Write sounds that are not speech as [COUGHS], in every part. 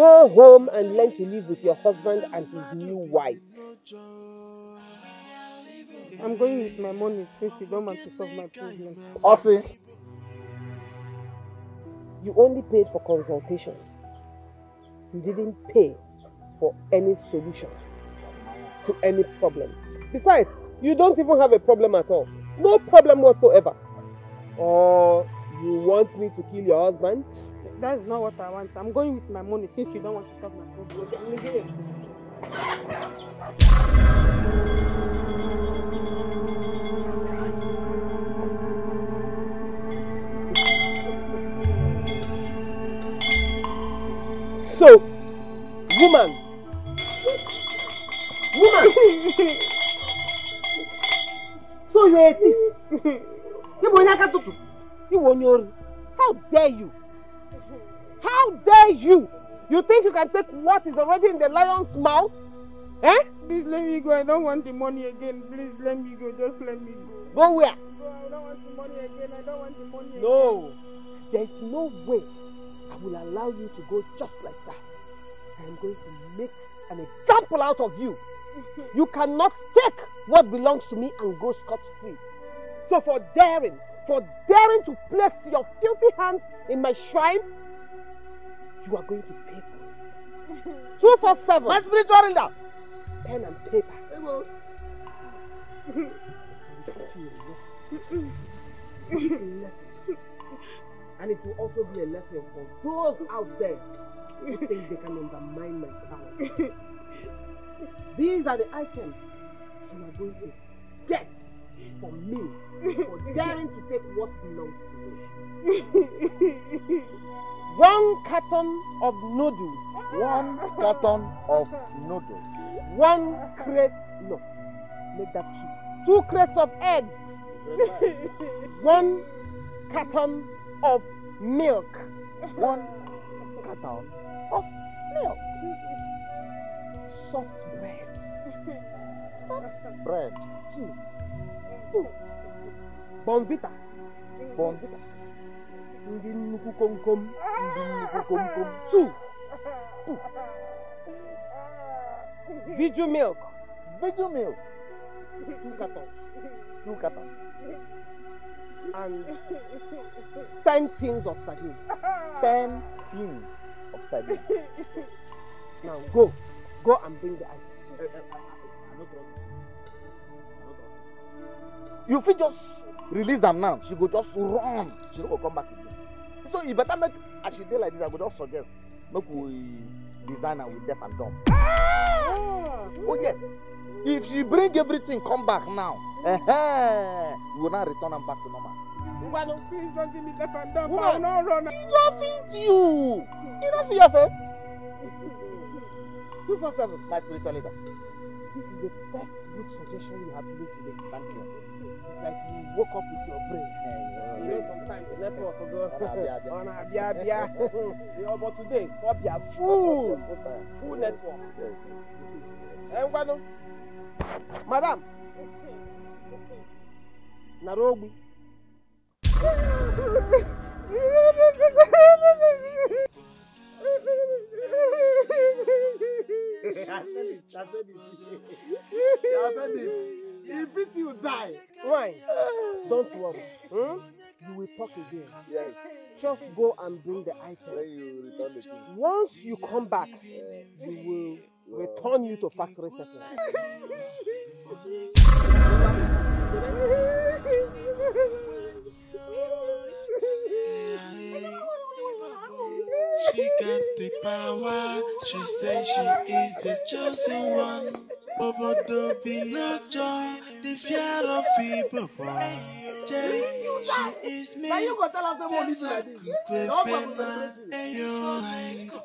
said, go home and learn to live with your husband and his new wife. I'm going with my money since you don't want to solve my problem. Osi, You only paid for consultation. You didn't pay for any solution to any problem. Besides, you don't even have a problem at all. No problem whatsoever. Or you want me to kill your husband? That's not what I want. I'm going with my money since you don't want to solve my. So, woman, woman. so you are a thief. How dare you? How dare you? You think you can take what is already in the lion's mouth? Eh? Please let me go. I don't want the money again. Please let me go. Just let me go. Go where? Go. I don't want the money again. I don't want the money again. No. There is no way I will allow you to go just like that. I am going to make an example out of you. [LAUGHS] You cannot take what belongs to me and go scot-free. So for daring, for daring to place your filthy hands in my shrine, you are going to pay for it. [LAUGHS] Two for seven. my spiritual leader. Pen and paper. [LAUGHS] and it will also be a lesson for those out there who think they can undermine my power. [LAUGHS] These are the items you are going to get from me for daring to take what belongs to me. One carton of noodles, One carton of noodles. one crate, no, make that two. Two crates of eggs, [LAUGHS] one carton of milk, One carton of milk. soft bread, Soft Bread. two, two, Bournvita, Bournvita. Ndị nnukwu komkom, ndị nnukwu komkom, two, Viju milk, Viju milk. two cartons, Two cartons. and ten tins of sardine. Ten tins of sardine. Now go, go and bring the item. You fit just release am now. She go just run. She will come back again. So you better make as she dey like this, I go just suggest make we design am with deaf and dumb. Oh yes. If she bring everything come back now, eh, we will now return am back to normal. Ngwanu, please don't give me deaf and dumb. Woman. You. You don't see your face. Two for seven. My spiritual leader. This is the first good suggestion you have made today. Thank you. It's like you woke up with your brain. You know, sometimes the network will go. Ọ̀nà àbíà bíà. Ọ̀nà àbíà bíà. [LAUGHS] Yeah, But today, Obia full, full network. Eh, Ngwanu. Madam. Narogbi. I [LAUGHS] If it you die, why? Don't worry. Hmm? You will talk again. Yes. Just go and bring the item. When you return the thing. Once you come back, we will return you to factory setting. [LAUGHS] She got the power. She says she is the chosen one. Obodo Binojo, the fear of people. She is me. Fesa kukwe fena, eyo.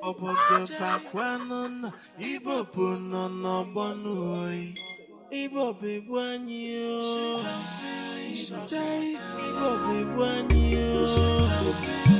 Obodo bakwanona, Igbo bụ nọ n'ọgbọnụ oyi. Igbo bụ ebu anyị o. Jay, Igbo bụ ebu anyị o. Jay, ndị mmadụ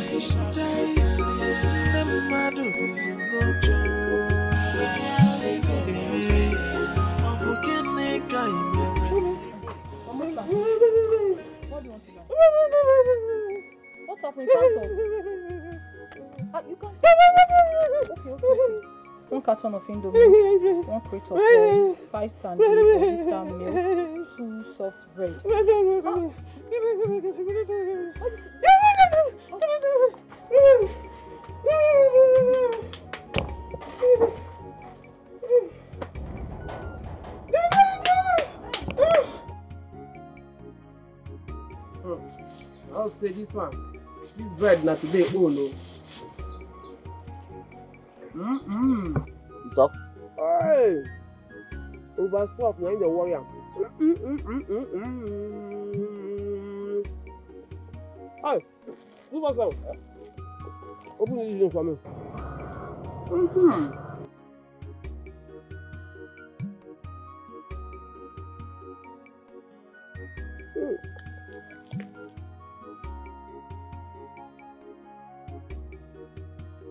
carton of indomie, one crate of five sandwiches, one liter milk, two soft bread. I'll say this one. This bread na today own o. Mm-mm. It's soft. Hey! Over soft na im dey worry am. Mm-mm-mm-mm-mm. Hey! Do what's up? Open this thing for me. Mm-hmm.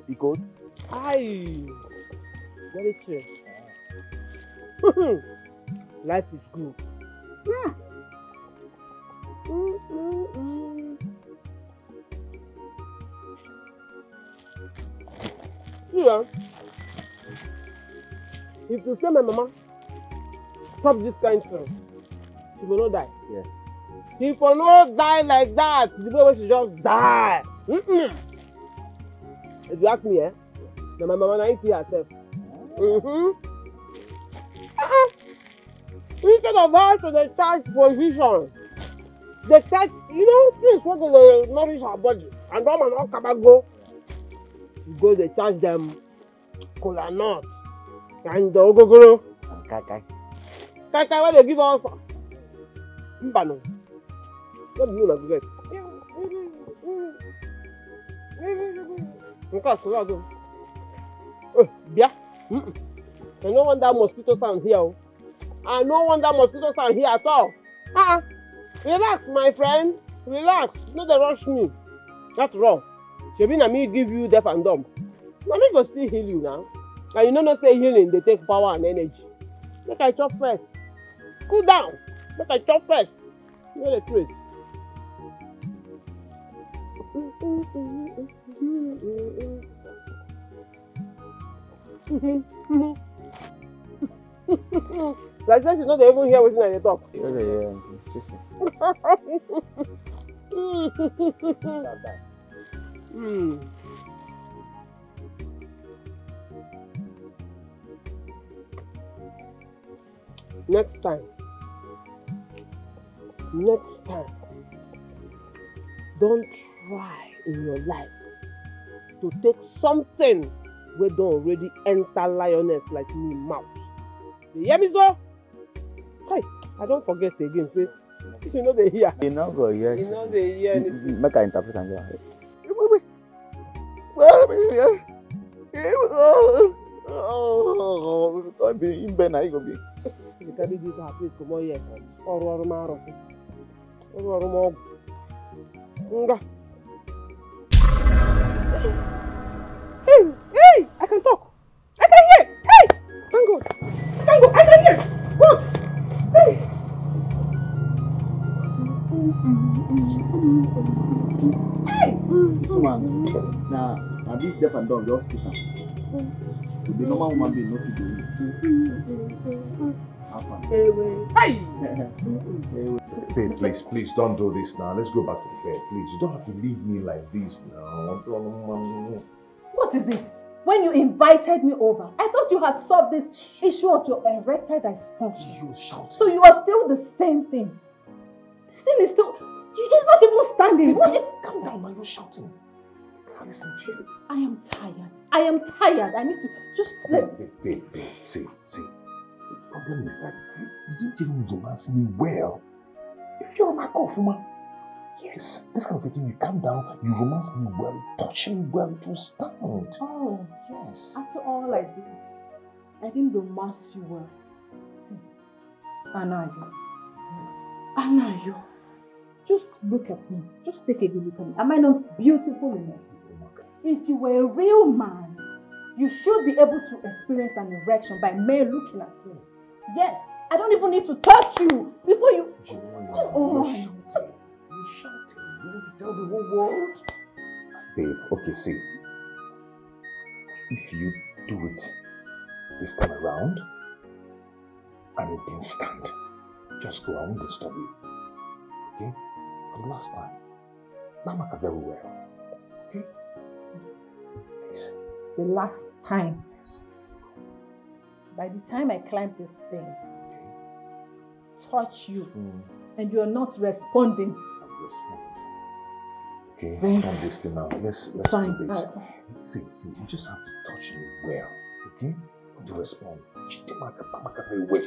The code? Aye! Very chill. Life is good. Mm. Mm, ah, if you say my mama stop this kind thing, she will not die. Yes. She for no die like that, the way she just die. Mm-mm. If you ask me, eh, na my mama na kill herself. Mm-hmm. Uh-uh. Instead of her to dey charge position, dey charge, you know, things wey go nourish her body, and that man don kaba go, you go dey charge dem kola nut and ogogoro, And kai kai. kai kai wey dey give us. Mbano, no be you una go get. Nke a azụ. Eh, bịa. I no want that mosquito sound here. Oh. I no want that mosquito sound here at all. Uh-uh. Relax, my friend. Relax. No dey rush me. That's wrong. Shebi na me give you deaf and dumb. Na me go still heal you now. And you no know say healing dey take power and energy. Make I chop first. Cool down. Make I chop first. No dey trace. like say she no dey even hear wetin i dey talk. You dey hear? It's [LAUGHS] just mm. Next time. Next time. Don't try in your life to take something wey don already enter lioness like me mouth. You hear me so? Hey, I don forget again say she no dey hear. You no go hear. You no dey hear anything. Make I interpret am. Well, yeah. Oh, oh, oh, be in bed na you go be. She carry this her face comot here. Ọrụ ọrụ m arụsị. Ọrụ ọrụ m ọgwụ. Nga. Hey, hey, I can talk. I can hear. Hey, thank God. Thank God, I can hear. What? Hey. This one, na na this deaf and dumb just speak am. To be normal human being no fit do it. Hey. Please, please don't do this now. Let's go back to the bed, please. You don't have to leave me like this now. What is it? When you invited me over, I thought you had solved this issue of your erectile dysfunction. You shout. So you are still the same thing. This thing is still. you- It's not even standing. What? if- Calm down now. You're shouting. Listen. I am tired. I am tired. I need to just let. Babe, babe, babe. See, see. The problem is that you, you didn't even romance me well. If you're a knockoff, woman, yes, this kind of thing, you calm down, you romance me well, touch me well, it will stand. Oh, Yes. after all I did, I didn't romance you well. See, Anayo. Anayo. Look at me. Just take a good look at me. Am I not beautiful enough? If you were a real man, you should be able to experience an erection by mere looking at me. Yes, I don't even need to touch you before you. Come you're shouting. You're shouting. You want to tell the whole world? Babe, okay, see. if you do it this time around and it didn't stand, just go. I won't disturb you. Okay? For the last time. Mamaka very well. Okay? Please. The last time. Yes. By the time I climb this thing, touch you, Mm, and you're not responding. I'll respond. Okay, stop this thing now. Let's let's Fine. do this. uh, See, see, you just have to touch me well. Okay? To respond. Mamaka very well.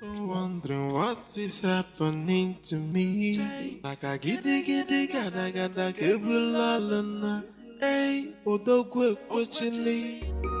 Wondering what is happening to me. Like a giddy giddy gada gada kebulalana. Hey, oh, odogwe kochili.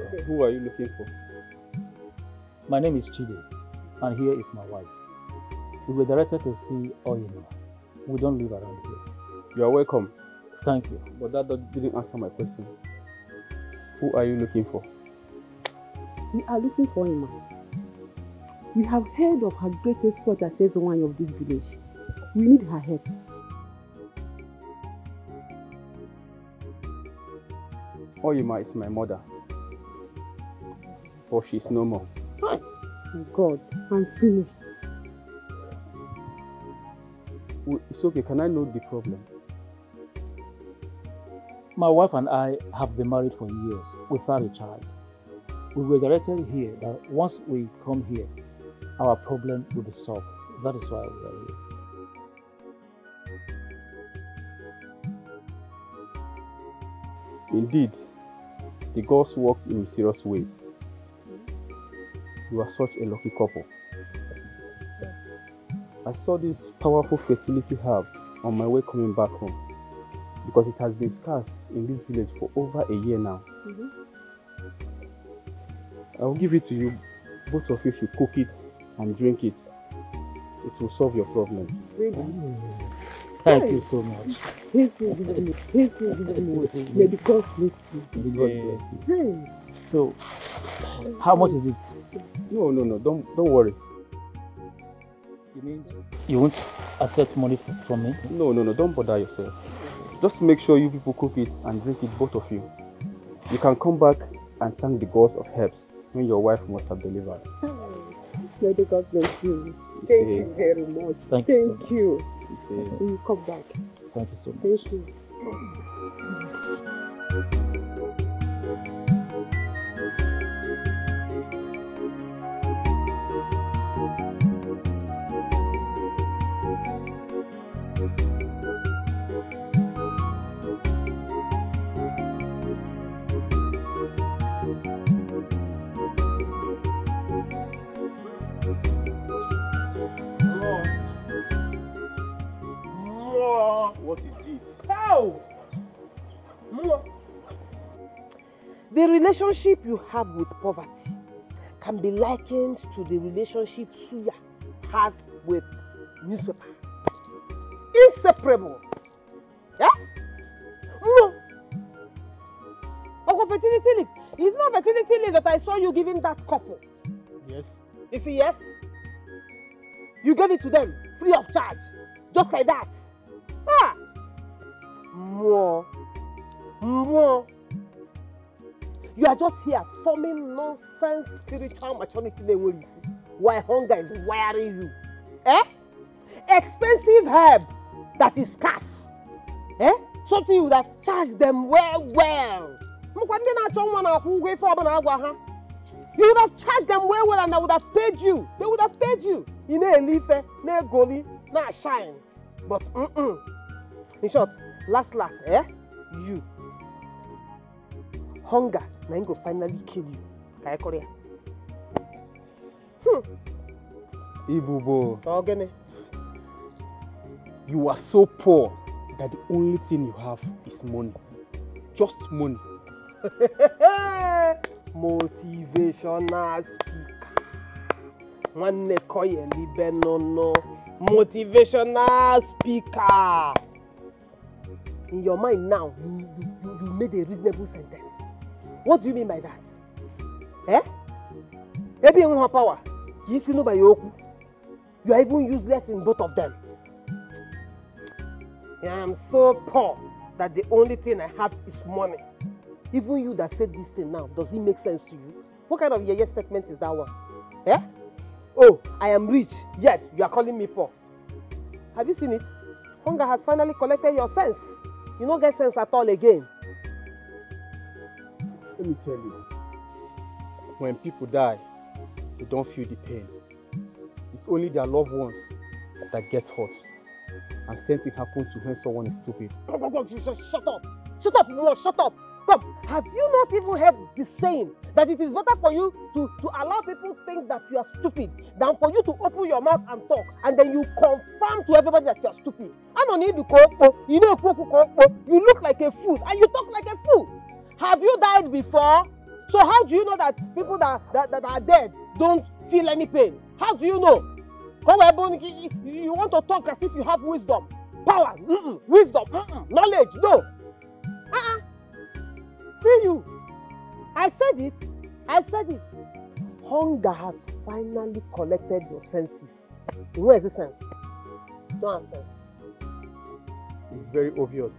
Welcome. Who are you looking for? My name is Chide, and here is my wife. We were directed to see Oyema. We don't live around here. You are welcome, Thank you. but that do- didn't answer my question. Who are you looking for? We are looking for him. We have heard of her great exploit as one of this village. We need her help. Oyima is my mother. But she's no more. My God, I'm finished. W- It's okay, can I know the problem? My wife and I have been married for years without a child. We were directed here that once we come here, our problem will be solved. That is why we are here. Indeed, the gods works in mysterious ways. You are such a lucky couple. I saw this powerful facility herb on my way coming back home because it has been scarce in this village for over a year now. Mm-hmm. I will give it to you. Both of you should cook it and drink it. It will solve your problem. Really? Mm. Thank you so much. Thank you. Thank you. May the God bless you. May God bless you. Hey. So, how much is it? No, no, no, don't don't worry. You mean you won't accept money from me? No, no, no, don't bother yourself. Just make sure you people cook it and drink it, both of you. You can come back and thank the gods of herbs when your wife must have delivered. May the God bless you. You Thank say- you very much. Thank you so Thank much. you. you say- We will come back. Thank you so much. Thank you. The relationship you have with poverty can be likened to the relationship Suya has with newspaper. Inseparable. Yeah? No. Uncle fertility leave. It's not fertility leave that I saw you giving that couple. Yes. You see, yes? You gave it to them free of charge. Just like that. Ah! More. More. You are just here forming nonsense spiritual maturity level while hunger is wiring you. Eh? Expensive herb that is scarce. Eh? Something you would have charged them well, well. You would have charged them well, well, and I would have paid you. They would have paid you. Ị na-eli ife, na-egoli, na-shine. But, mm-mm. In short, last, last, eh? You. Hunger, na im go finally kill you. Ka anyị kụrụ ya. Ibubo, Ọ gịnị? you are so poor that the only thing you have is money. Just money. [LAUGHS] motivational speaker nwanne koyelibe nono motivational speaker in your mind now you you you made a reasonable sentence what do you mean by that eh ebe ị nwa power ka isi n'ụba ya okwu you are even useless in both of them I am so poor that the only thing I have is money. Even you that said this thing now, does it make sense to you? What kind of yeye statement is that one? Eh? Oh, I am rich, yet you are calling me poor. Have you seen it? Hunger has finally collected your sense. You don't get sense at all again. Let me tell you, when people die, they don't feel the pain. It's only their loved ones that get hurt. And same thing happens to when someone is stupid. Come, come, come, shut, shut up. Shut up, no, shut up. Come, have you not even heard the saying that it is better for you to, to allow people think that you are stupid than for you to open your mouth and talk and then you confirm to everybody that you are stupid? I don't need to go, you know, you look like a fool and you talk like a fool. Have you died before? So how do you know that people that, that, that are dead don't feel any pain? How do you know? You, want to talk as if you have wisdom, power, mm-mm, wisdom, mm-mm, knowledge, no. Uh-uh. See you. I said it. I said it. Hunger has finally collected your senses. You know existence. Nonsense. It's very obvious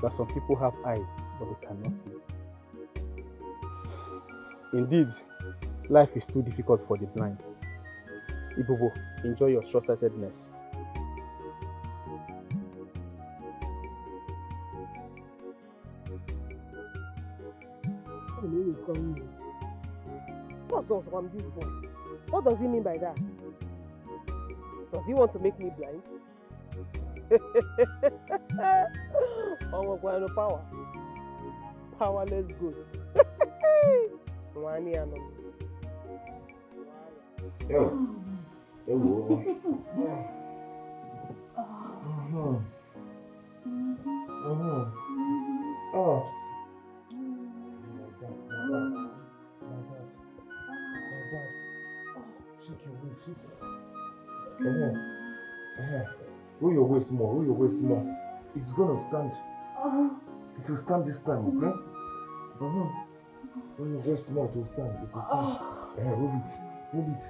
that some people have eyes, but they cannot see. Indeed, life is too difficult for the blind. Ibubo, enjoy your short-sightedness. What does he mean by that? Does he want to make me blind? [LAUGHS] oh, power. Powerless goods. [LAUGHS] Mwani ano. Yo. Ewo. Oh. Roll your waist more, roll your waist more. It's gonna stand. Oh. It will stand this time, okay? Uh-huh. Roll your waist more, it will stand. It will stand. Uh, roll it, roll it.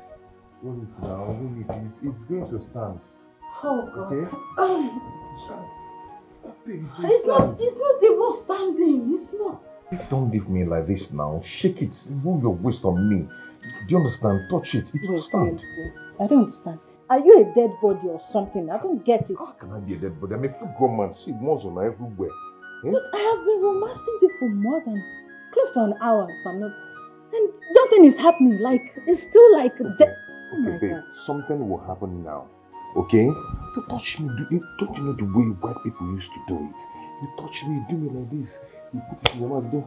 Roll it now, roll it. It's, it's going to stand. Oh God. Okay? It will It's not, it's not even standing. It's not. Don't leave me like this now. Shake it. Roll your waist on me. Do you understand? Touch it. It will stand. I don't understand. Are you a dead body or something? I don't get it. How can I be a dead body? I'm a full grown man. See, muscle everywhere. Eh? But I have been romancing you for more than close to an hour, if I'm not. And nothing is happening. Like it's still like dead. Oh Okay, babe, God. something will happen now. Okay? To touch me, do you, don't you know the way white people used to do it? You touch me, you do me like this. You put it in your mouth, do.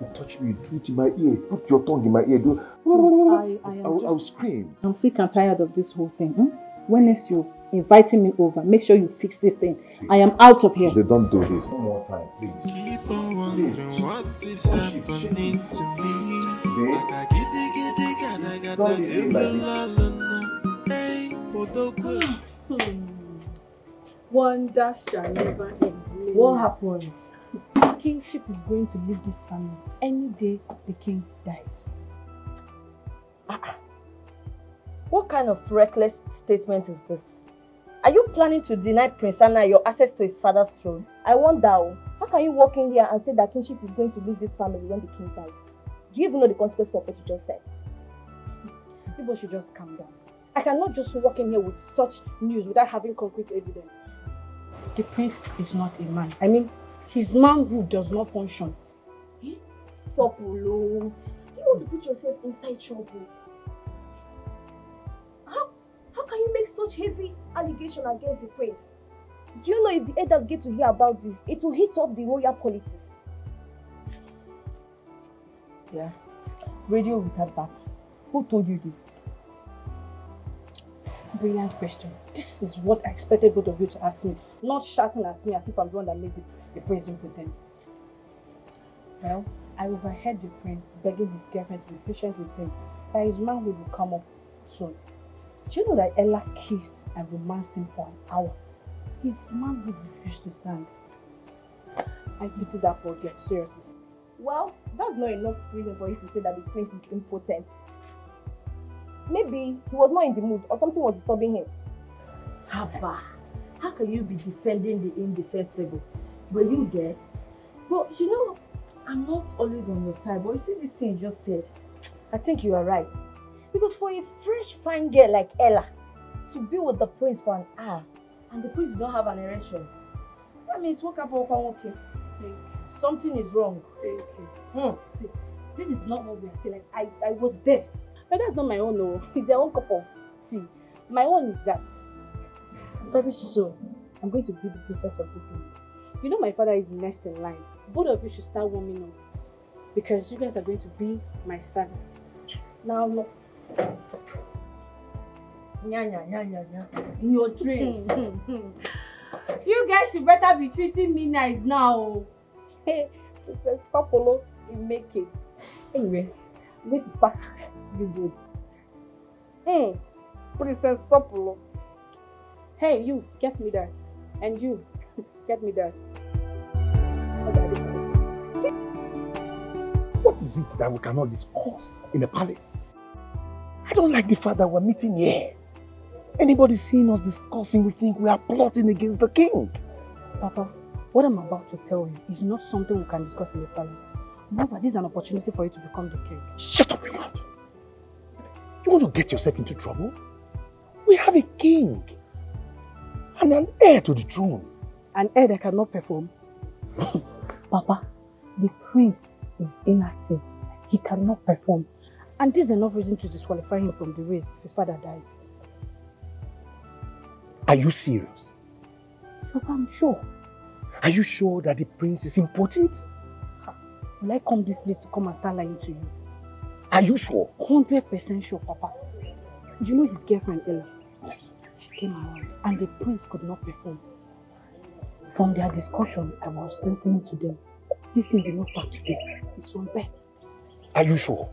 You touch me, you do it in my ear. Put your tongue in my ear, do. I, I am I'll, just- I'll scream. I'm sick and tired of this whole thing. Hmm? When next you inviting me over, make sure you fix this thing. I am out of here. They don't do this. One more time, please. Keep on wondering what is oh, happening to me. Wonder shall never end. What happened? The kingship is going to leave this family any day the king dies. Ah, ah. What kind of reckless statement is this? Are you planning to deny Prince Anna your access to his father's throne? I wonder, how can you walk in here and say that kingship is going to leave this family when the king dies? Do you even know the consequences of what you just said? People should just calm down. I cannot just walk in here with such news without having concrete evidence. The prince is not a man. I mean, his manhood does not function. Sopolo, you want to put yourself inside trouble. How, can you make such heavy allegation against the prince? Do you know if the elders get to hear about this, it will hit up the royal politics? Yeah. Radio without back. Who told you this? Brilliant question. This is what I expected both of you to ask me, not shouting at me as if I'm the one that made the, the prince impotent. Well, I overheard the prince begging his girlfriend to be patient with him, that his manhood will come up. Do you know that Ella kissed and romanced him for an hour? His manhood refused to stand. I pity that poor girl, seriously. Well, that's not enough reason for you to say that the prince is impotent. Maybe he was not in the mood or something was disturbing him. Haba, how can you be defending the indefensible? Were you there? But you know, I'm not always on your side, but you see this thing you just said. I think you are right. Because for a fresh fine girl like Ella to be with the prince for an hour and the prince don't have an erection, that means woke up okay. Something is wrong. Thank you. Hmm. This is not what we are saying. I, I was there. But that's not my own, no. [LAUGHS] It's their own cup of tea. My own is that very soon, I'm going to be the princess of this land. You know my father is next in line. Both of you should start warming up. Because you guys are going to be my servant. Now, look. Nya, nya, nya, nya, nya. In your dreams. Hmm, hmm, hmm. you guys should better be treating me nice now. Hey, Princess Sapolo, you make it. Anyway, I'm going to sack you both. Hmm, Princess Sapolo. Hey, you, get me that. And you, [LAUGHS] get me that. What is it that we cannot discuss in the palace? I don't like the fact that we're meeting here. Anybody seeing us discussing will think we are plotting against the king. Papa, what I'm about to tell you is not something we can discuss in the palace. Remember, this is an opportunity for you to become the king. Shut up your mouth. You want to get yourself into trouble? We have a king and an heir to the throne. An heir that cannot perform? [LAUGHS] Papa, the prince is inactive. He cannot perform. And this is enough reason to disqualify him from the race if his father dies. Are you serious? Papa, I'm sure. Are you sure that the prince is important? Will I come this place to come and start lying to you? Are you sure? 100% sure, Papa. Do you know his girlfriend, Ella? Yes. She came around and the prince could not perform. From their discussion, I was listening to them. This thing did not start today. It's from birth. Are you sure?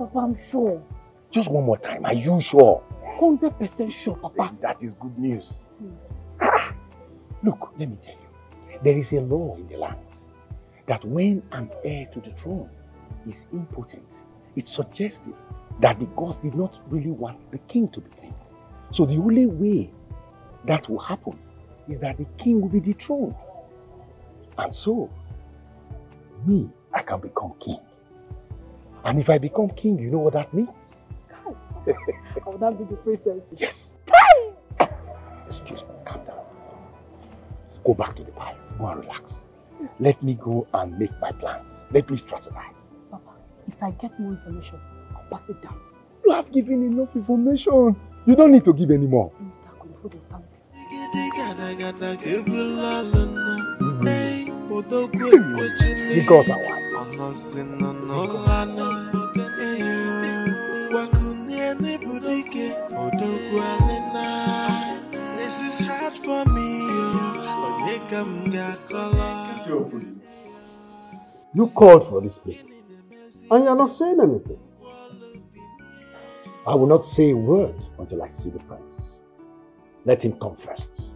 Papa, I'm sure. Just one more time. Are you sure? 100% sure, Papa. That is good news. Ah, look, let me tell you. There is a law in the land that when an heir to the throne is impotent, it suggests that the gods did not really want the king to be king. So the only way that will happen is that the king will be dethroned. And so, me, I can become king. And if I become king, you know what that means? I would not be the princess. Yes. Excuse me, calm down. Go back to the palace. Go and relax. Let me go and make my plans. Let me strategize. Papa, if I get more information, I'll pass it down. You have given enough information. You don't need to give any more. Because I This is hard for me, You called for this place. And you're not saying anything. I will not say a word until I see the prince. Let him come first.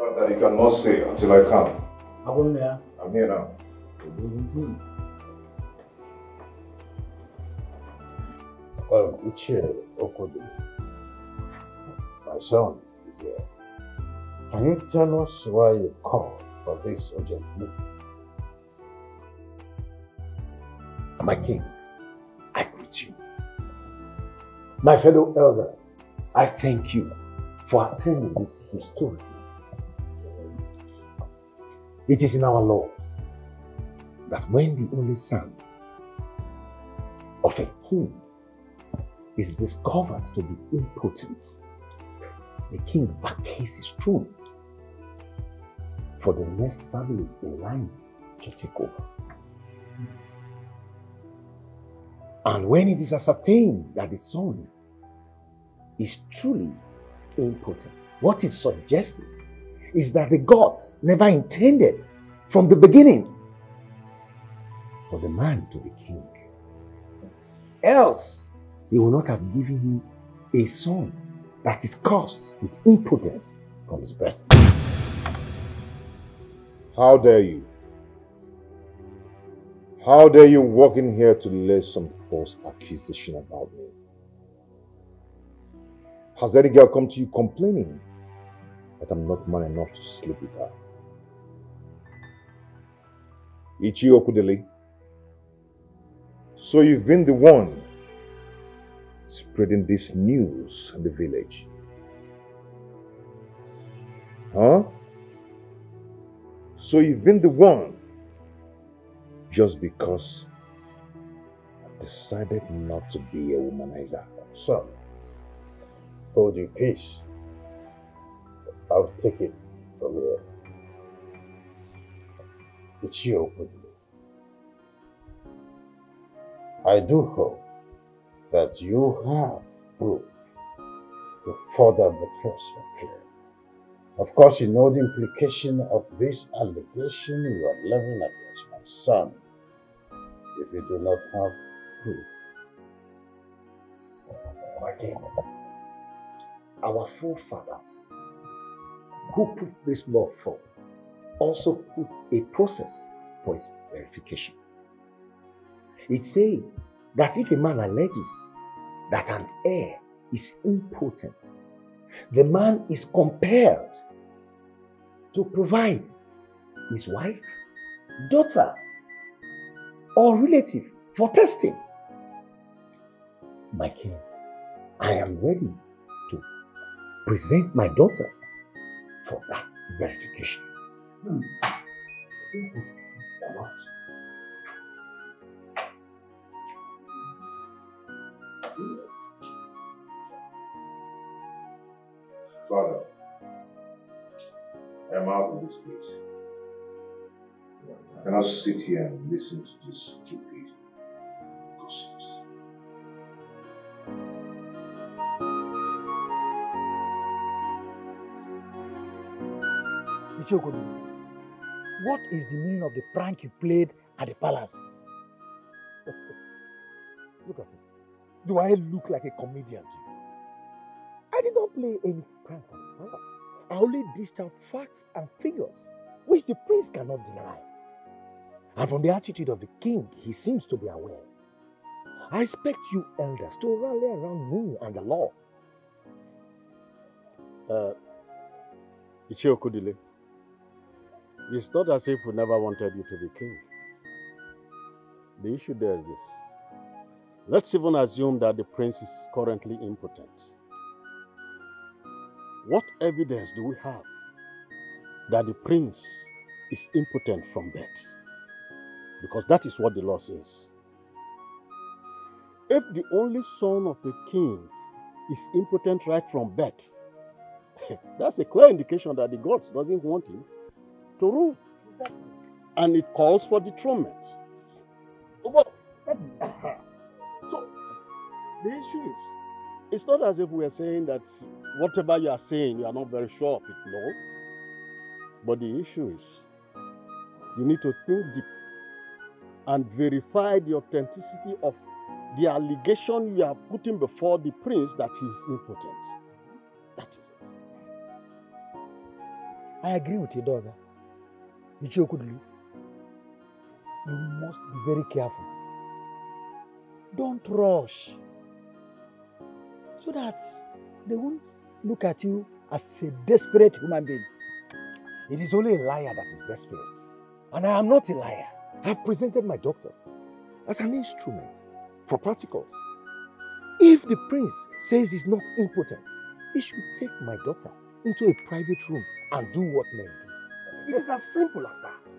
That, that you cannot say until I come. I'm here. I'm here now. Well, Uche Okodo, my son is here. Can you tell us why you called for this urgent meeting? My king, I greet you. My fellow elders, I thank you for attending this historic It is in our laws that when the only son of a king is discovered to be impotent, the king vacates his throne for the next family in line to take over. And when it is ascertained that the son is truly impotent, what it suggests is that the gods never intended from the beginning for the man to be king. Else, he will not have given him a son that is cursed with impotence from his birth. How dare you? How dare you walk in here to lay some false accusation about me? Has any girl come to you complaining that I'm not man enough to sleep with her? Ichi Okudele, so you've been the one spreading this news in the village. Huh? So you've been the one just because I decided not to be a womanizer. So, hold your peace. I'll take it from here. It's your opinion. I do hope that you have proof to further buttress your claim. Of course, you know the implication of this allegation you are leveling against my son if you do not have proof. Again, our forefathers who put this law forward also put a process for its verification. It said that if a man alleges that an heir is impotent, the man is compelled to provide his wife, daughter, or relative for testing. My king, I am ready to present my daughter for that verification. Hmm. Father, I am out of this place. I cannot sit here and listen to this stupid What is the meaning of the prank you played at the palace? [LAUGHS] look at me. Do I look like a comedian to you? I did not play any prank at the palace. I only dished out facts and figures, which the prince cannot deny. And from the attitude of the king, he seems to be aware. I expect you elders to rally around me and the law. Uh, Ichio Kudile, it's not as if we never wanted you to be king. The issue there is this. Let's even assume that the prince is currently impotent. What evidence do we have that the prince is impotent from birth? Because that is what the law says. If the only son of the king is impotent right from birth, [LAUGHS] that's a clear indication that the gods doesn't want him to rule. And it calls for the dethronement. So, the issue is, it's not as if we are saying that whatever you are saying, you are not very sure of it, no. But the issue is, you need to think deep and verify the authenticity of the allegation you are putting before the prince that he is impotent. That is it. I agree with you, daughter. Ichiokudulu. You must be very careful. Don't rush. So that they won't look at you as a desperate human being. It is only a liar that is desperate. And I am not a liar. I have presented my doctor as an instrument for practicals. If the prince says he's not impotent, he should take my daughter into a private room and do what men do. It is as simple as that.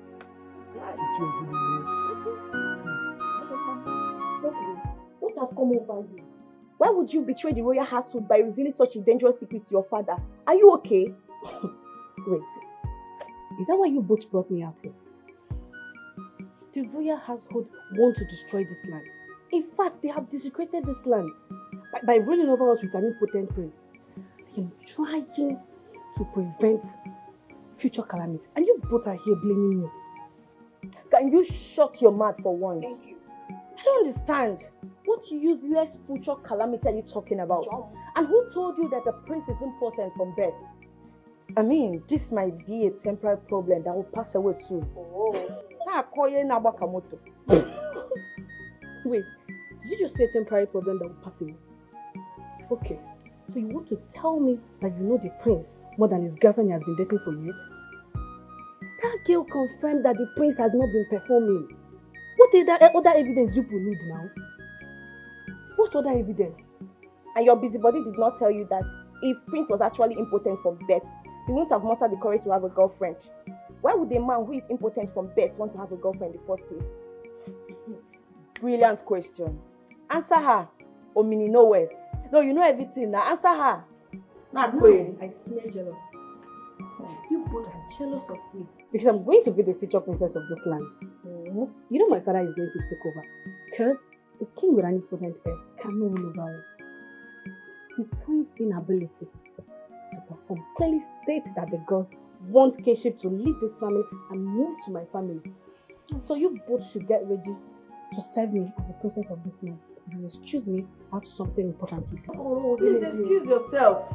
What have come over you? Why would you betray the royal household by revealing such a dangerous secret to your father? Are you okay? [COUGHS] Wait, is that why you both brought me out here? The royal household want to destroy this land. In fact, they have desecrated this land by, by ruling over us with an impotent prince. I am trying to prevent future calamity. and you both are here blaming me. Can you shut your mouth for once? Thank you. I don't understand. What useless future calamity are you talking about? And who told you that the prince is important from birth? I mean, this might be a temporary problem that will pass away soon. Oh. [LAUGHS] Wait, did you just say temporary problem that will pass away? Okay, so you want to tell me that you know the prince more than his girlfriend he has been dating for years? That girl confirmed that the prince has not been performing. What is that eh, other evidence you will need now? What other evidence? And your busybody did not tell you that if Prince was actually impotent from birth, he wouldn't have mustered the courage to have a girlfriend. Why would a man who is impotent from birth want to have a girlfriend in the first place? Brilliant question. Answer her. Omini nowhere. No, you know everything now. Answer her. Not No, I smell jealous. You both are jealous of me. Because I'm going to be the future princess of this land. Mm-hmm. You know my father is going to take over. Because the king with an impotent heir cannot rule over us. The prince's inability to perform clearly states that the girls want K-Ship to leave this family and move to my family. So you both should get ready to serve me as the princess of this land. Excuse me, I have something important to say. Oh, please excuse yourself.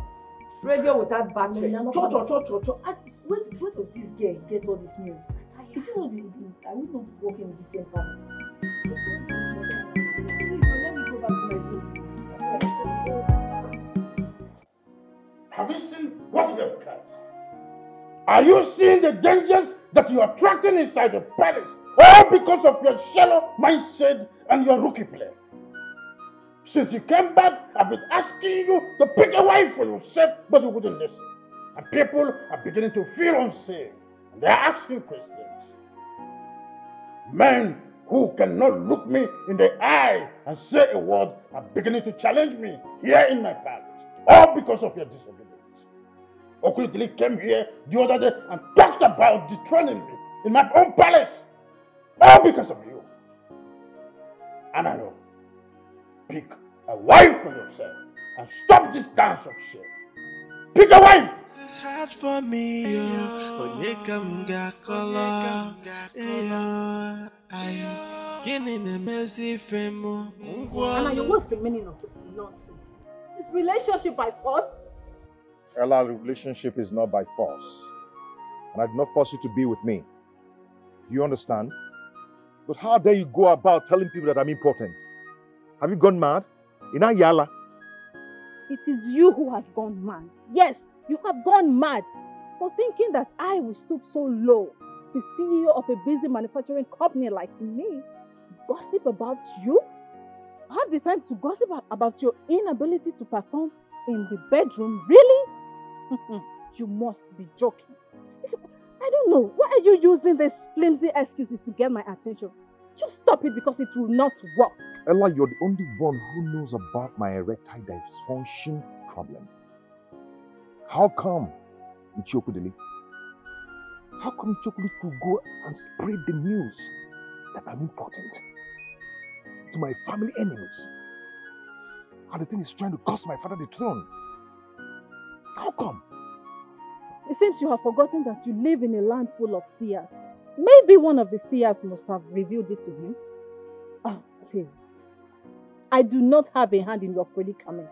Radio without battery. Cho cho cho cho cho. Ah, Where, where does this girl get all this news? Is it not the, the, are we not working in the same room. Have you seen what you have cut? Are you seeing the dangers that you are attracting inside the palace? All because of your shallow mindset and your rookie play. Since you came back, I've been asking you to pick a wife for yourself, but you wouldn't listen. And people are beginning to feel unsafe. And they're asking questions. Men who cannot look me in the eye and say a word are beginning to challenge me here in my palace. All because of your disobedience. Okulitili came here the other day and talked about dethroning me in my own palace. All because of you. And I know. Pick a wife for yourself and stop this dance of shit. Pick a wife! It's hard for me, yo. Onye ka m ga-akọrọ? Eyo, ayo. Gịnị na-emezi ife mụ? Ngwa Anna, what's the meaning of this nonsense? This relationship by force? Ella, relationship is not by force. And I did not force you to be with me. Do you understand? But how dare you go about telling people that I'm important? Have you gone mad? Ina Yala. It is you who has gone mad. Yes, you have gone mad for thinking that I will stoop so low. The CEO of a busy manufacturing company like me gossip about you? Have the time to gossip about your inability to perform in the bedroom? Really? [LAUGHS] you must be joking. [LAUGHS] I don't know. Why are you using these flimsy excuses to get my attention? Just stop it because it will not work. Ella, you're the only one who knows about my erectile dysfunction problem. How come Ichokudili? How come Ichokudili could go and spread the news that I'm important to my family enemies? And the thing is trying to cost my father the throne. How come? It seems you have forgotten that you live in a land full of seers. Maybe one of the seers must have revealed it to him. Oh, please. I do not have a hand in your predicament.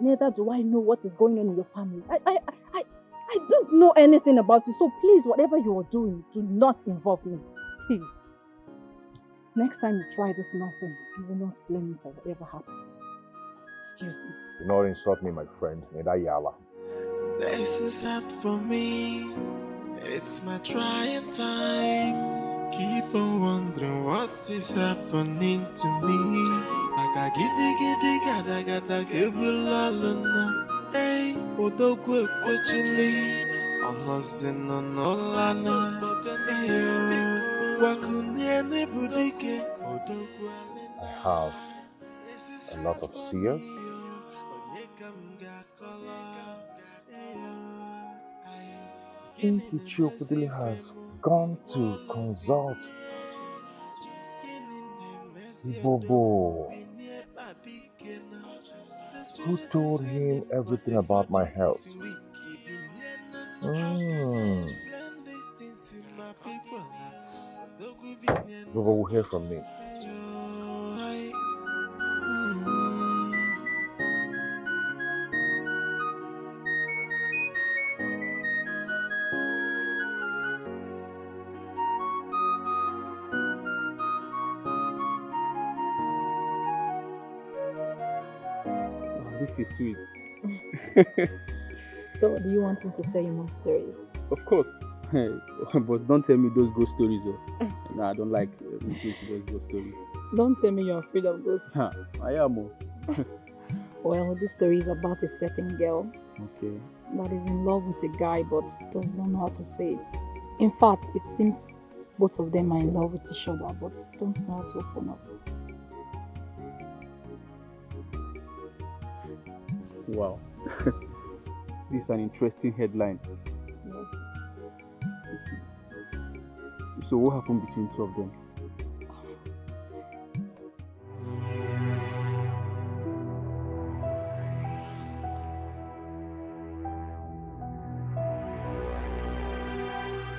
Neither do I know what is going on in your family. I, I, I, I don't know anything about it. So please, whatever you are doing, do not involve me. Please. Next time you try this nonsense, you will not blame me for whatever happens. Excuse me. Do not insult me, my friend, Neda Yala. This is hard for me. It's my trying time. Keep on wondering what is happening to me. Aka gidi gidi gada gada kebulalana. Hey, odogwu ekwochili. ọnọzinụ n'ụlanụ gwakunye n'ebudike odogwu I have a lot of seers. Think Ichiokudili has gone to consult Ibobo, who told him everything about my health. Mm. Ibobo will hear from me. Is sweet. [LAUGHS] So, do you want him to tell you more stories? Of course. [LAUGHS] but don't tell me those ghost stories. Oh. [LAUGHS] no, I don't like uh, listening to those ghost stories. Don't tell me you're afraid of ghosts. Huh, I am. Oh. Well, this story is about a certain girl Okay. that is in love with a guy but does not know how to say it. In fact, it seems both of them are in love with each other but don't know how to open up. Wow. [LAUGHS] this is an interesting headline. So what happened between two of them?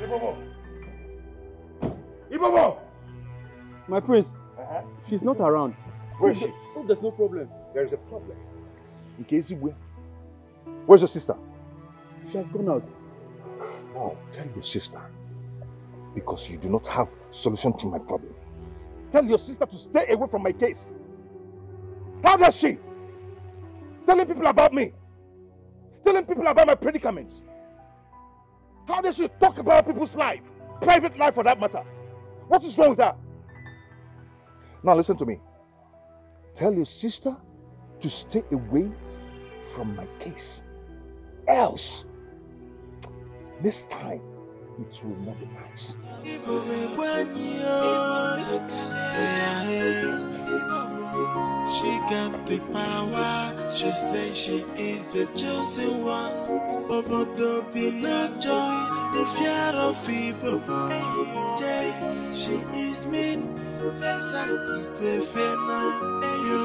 Ibobo! Ibobo! My prince, Uh-huh. she's not around. Where is she? Oh, there's no problem. There is a problem. Where's your sister? She has gone out. Now, tell your sister. Because you do not have solution to my problem. Tell your sister to stay away from my case. How does she? Telling people about me. Telling people about my predicaments. How does she talk about people's life? Private life for that matter. What is wrong with her? Now listen to me. Tell your sister to stay away from my case. Else, this time, it will not be nice. She got the power. She says she is the chosen one. Obodo Pinocho, the fear of people. She is mean. Fesa kukwefena. You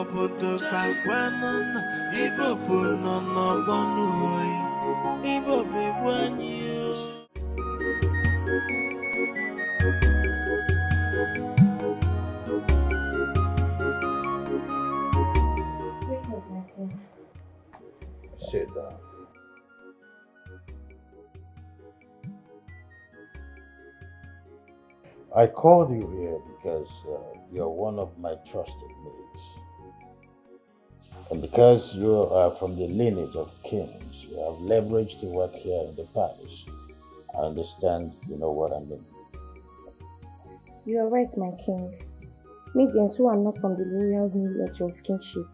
obodo kakwanona. Ibo bụ nọ n'ọgbọnụ oyi. Ibo bụ egwu anyị. Sit down. I called you here because uh, you're one of my trusted mates. And because you are from the lineage of kings, you have leverage to work here in the palace. I understand you know what I mean. You are right, my king. Medians who are not from the royal lineage of kingship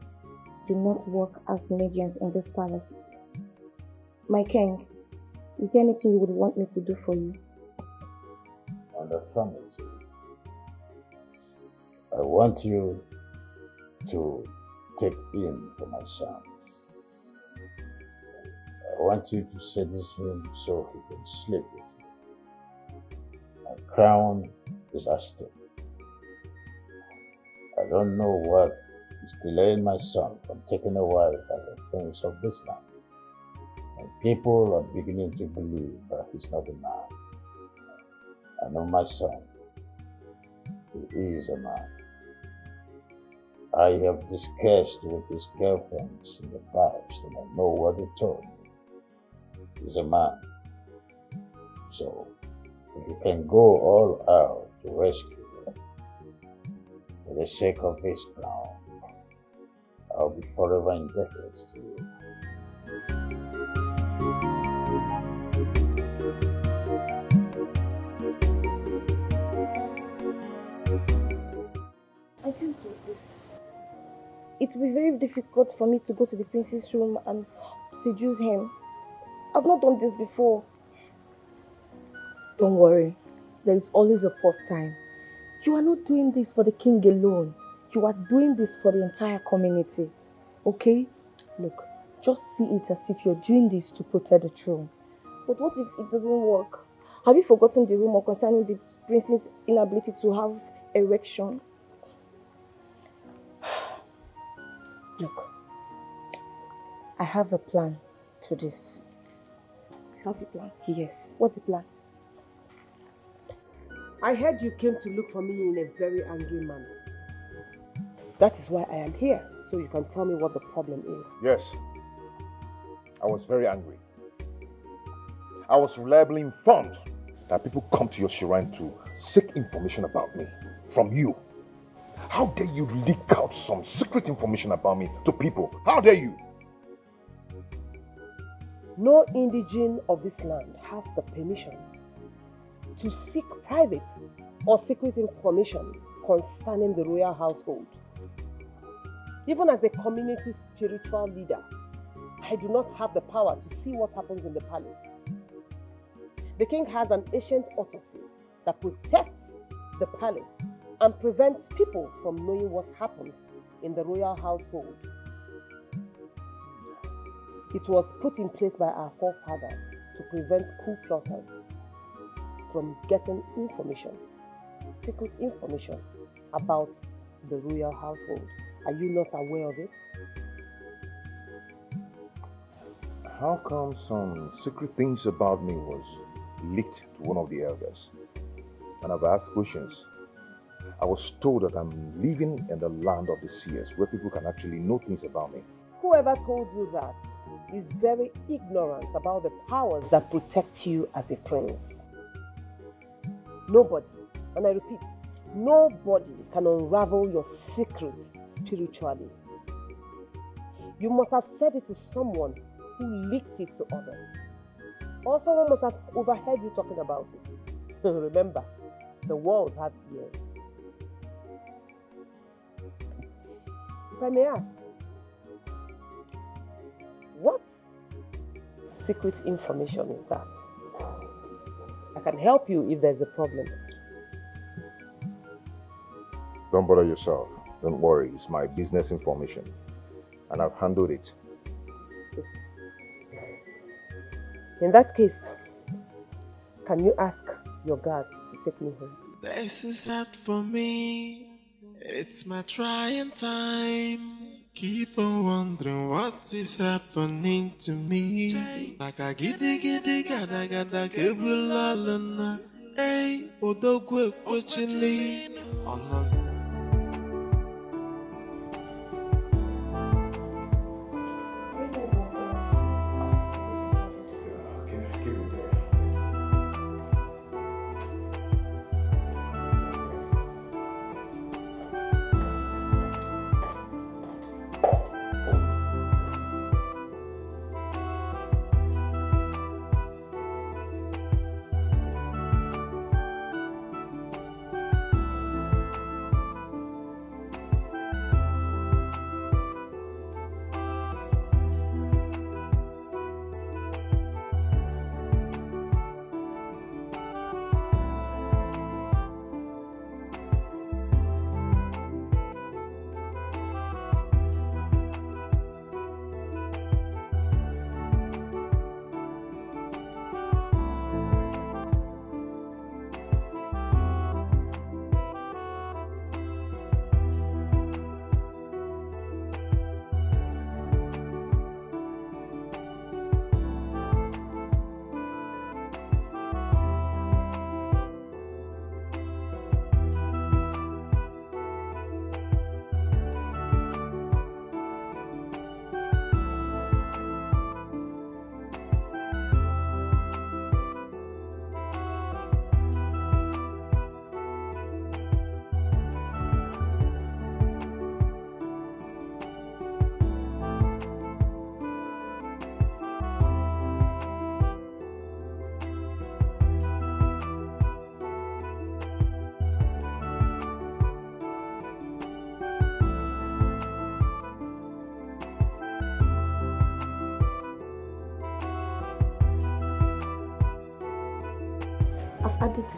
do not work as medians in this palace. My king, is there anything you would want me to do for you? The affirmative. I want you to take in for my son. I want you to seduce him so he can sleep with you. My crown is stake. I don't know what is delaying my son from taking a wife as a prince of this land. And people are beginning to believe that he's not a man. I know my son. He is a man. I have discussed with his girlfriends in the past and I know what they told me. He's a man. So, if you can go all out to rescue him, for the sake of his crown, I'll be forever indebted to you. It will be very difficult for me to go to the prince's room and seduce him. I've not done this before. Don't worry. There is always a first time. You are not doing this for the king alone. You are doing this for the entire community. Okay? Look, just see it as if you're doing this to protect the throne. But what if it doesn't work? Have you forgotten the rumor concerning the prince's inability to have erection? Look, I have a plan to this. You have a plan? Yes. What's the plan? I heard you came to look for me in a very angry manner. That is why I am here, so you can tell me what the problem is. Yes. I was very angry. I was reliably informed that people come to your shrine to seek information about me from you. How dare you leak out some secret information about me to people? How dare you? No indigene of this land has the permission to seek private or secret information concerning the royal household. Even as the community spiritual leader, I do not have the power to see what happens in the palace. The king has an ancient autopsy that protects the palace and prevents people from knowing what happens in the royal household. It was put in place by our forefathers to prevent coup plotters from getting information, secret information about the royal household. Are you not aware of it? How come some secret things about me was leaked to one of the elders? And I've asked questions. I was told that I'm living in the land of the seers where people can actually know things about me. Whoever told you that is very ignorant about the powers that protect you as a prince. Nobody, and I repeat, nobody can unravel your secret spiritually. You must have said it to someone who leaked it to others. Or someone must have overheard you talking about it. [LAUGHS] Remember, the world has ears. I may ask, what secret information is that? I can help you if there's a problem. Don't bother yourself. Don't worry. It's my business information. And I've handled it. In that case, can you ask your guards to take me home? This is not for me. It's my trying time. Keep on wondering what is happening to me. Like a giddy giddy gada gada kebulalana. Hey, odogwe kochili. Honors.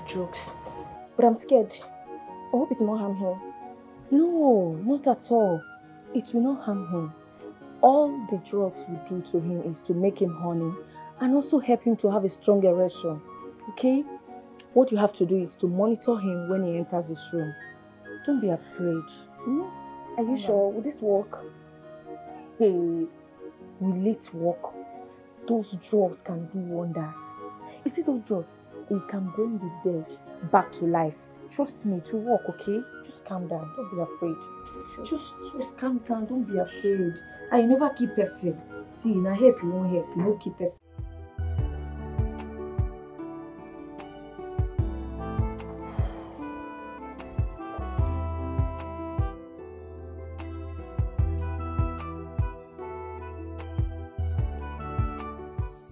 Drugs. But I'm scared. I hope it will not harm him. No, not at all. It will not harm him. All the drugs will do to him is to make him horny and also help him to have a strong erection. Okay? What you have to do is to monitor him when he enters his room. Don't be afraid. Hmm? Are you sure? Will this work? Hey, will it work? Those drugs can do wonders. You see those drugs? It can bring the dead back to life. Trust me, to walk, okay? Just calm down. Don't be afraid. Just, just calm down. Don't be afraid. I never keep person. See, now help you won't help. You won't keep person.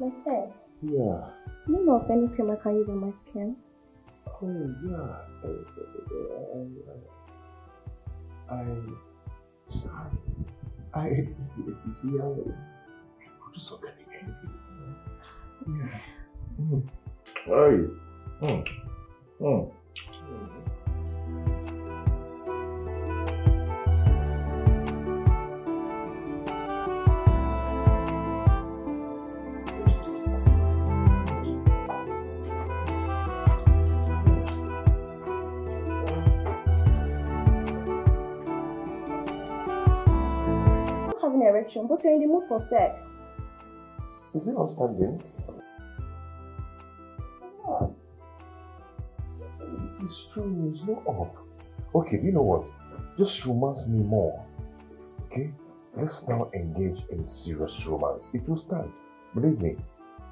My friend, Yeah. You know of any cream I can use on my skin? Oh, yeah. I, I, I, I, you see, I I produce organic Yeah. Mm. How are you? Mm. Mm. Not having an erection, but you're in the mood for sex. Is it not standing? Ah, it's true, it's not up. Okay, you know what? Just romance me more. Okay? Let's now engage in serious romance. It will stand. Believe me.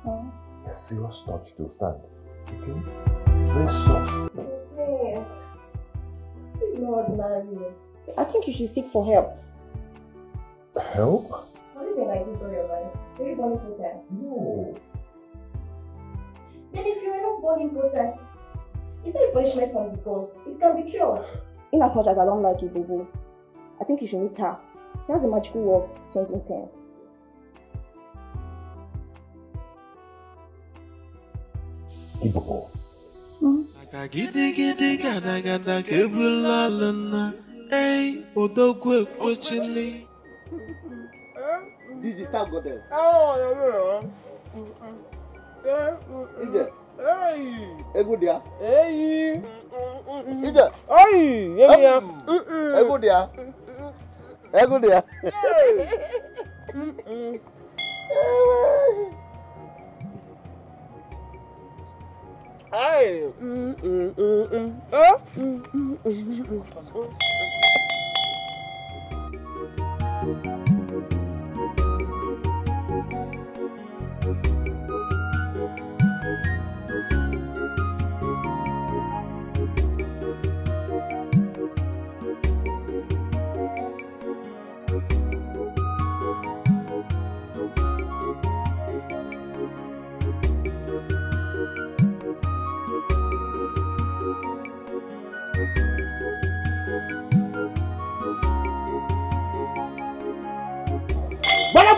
Hmm. Oh. A serious touch it will stand. Okay? Very soft. Yes. This is not ordinary. I think you should seek for help. Help? What do you think I do for your life? Very born impotent. No. Then if you're not born impotent, is there a punishment from the gods? It can be cured. In as much as I don't like you, Bobo, I think you should meet her. She has a magical way of changing things. Kibobo. Aka gidi gidi gada gada ka ebula alụna ei odogwu ekwochili Digital goddess. Ije. Egwu dị ya. Ije. Egwu dị ya. Egwu dị ya.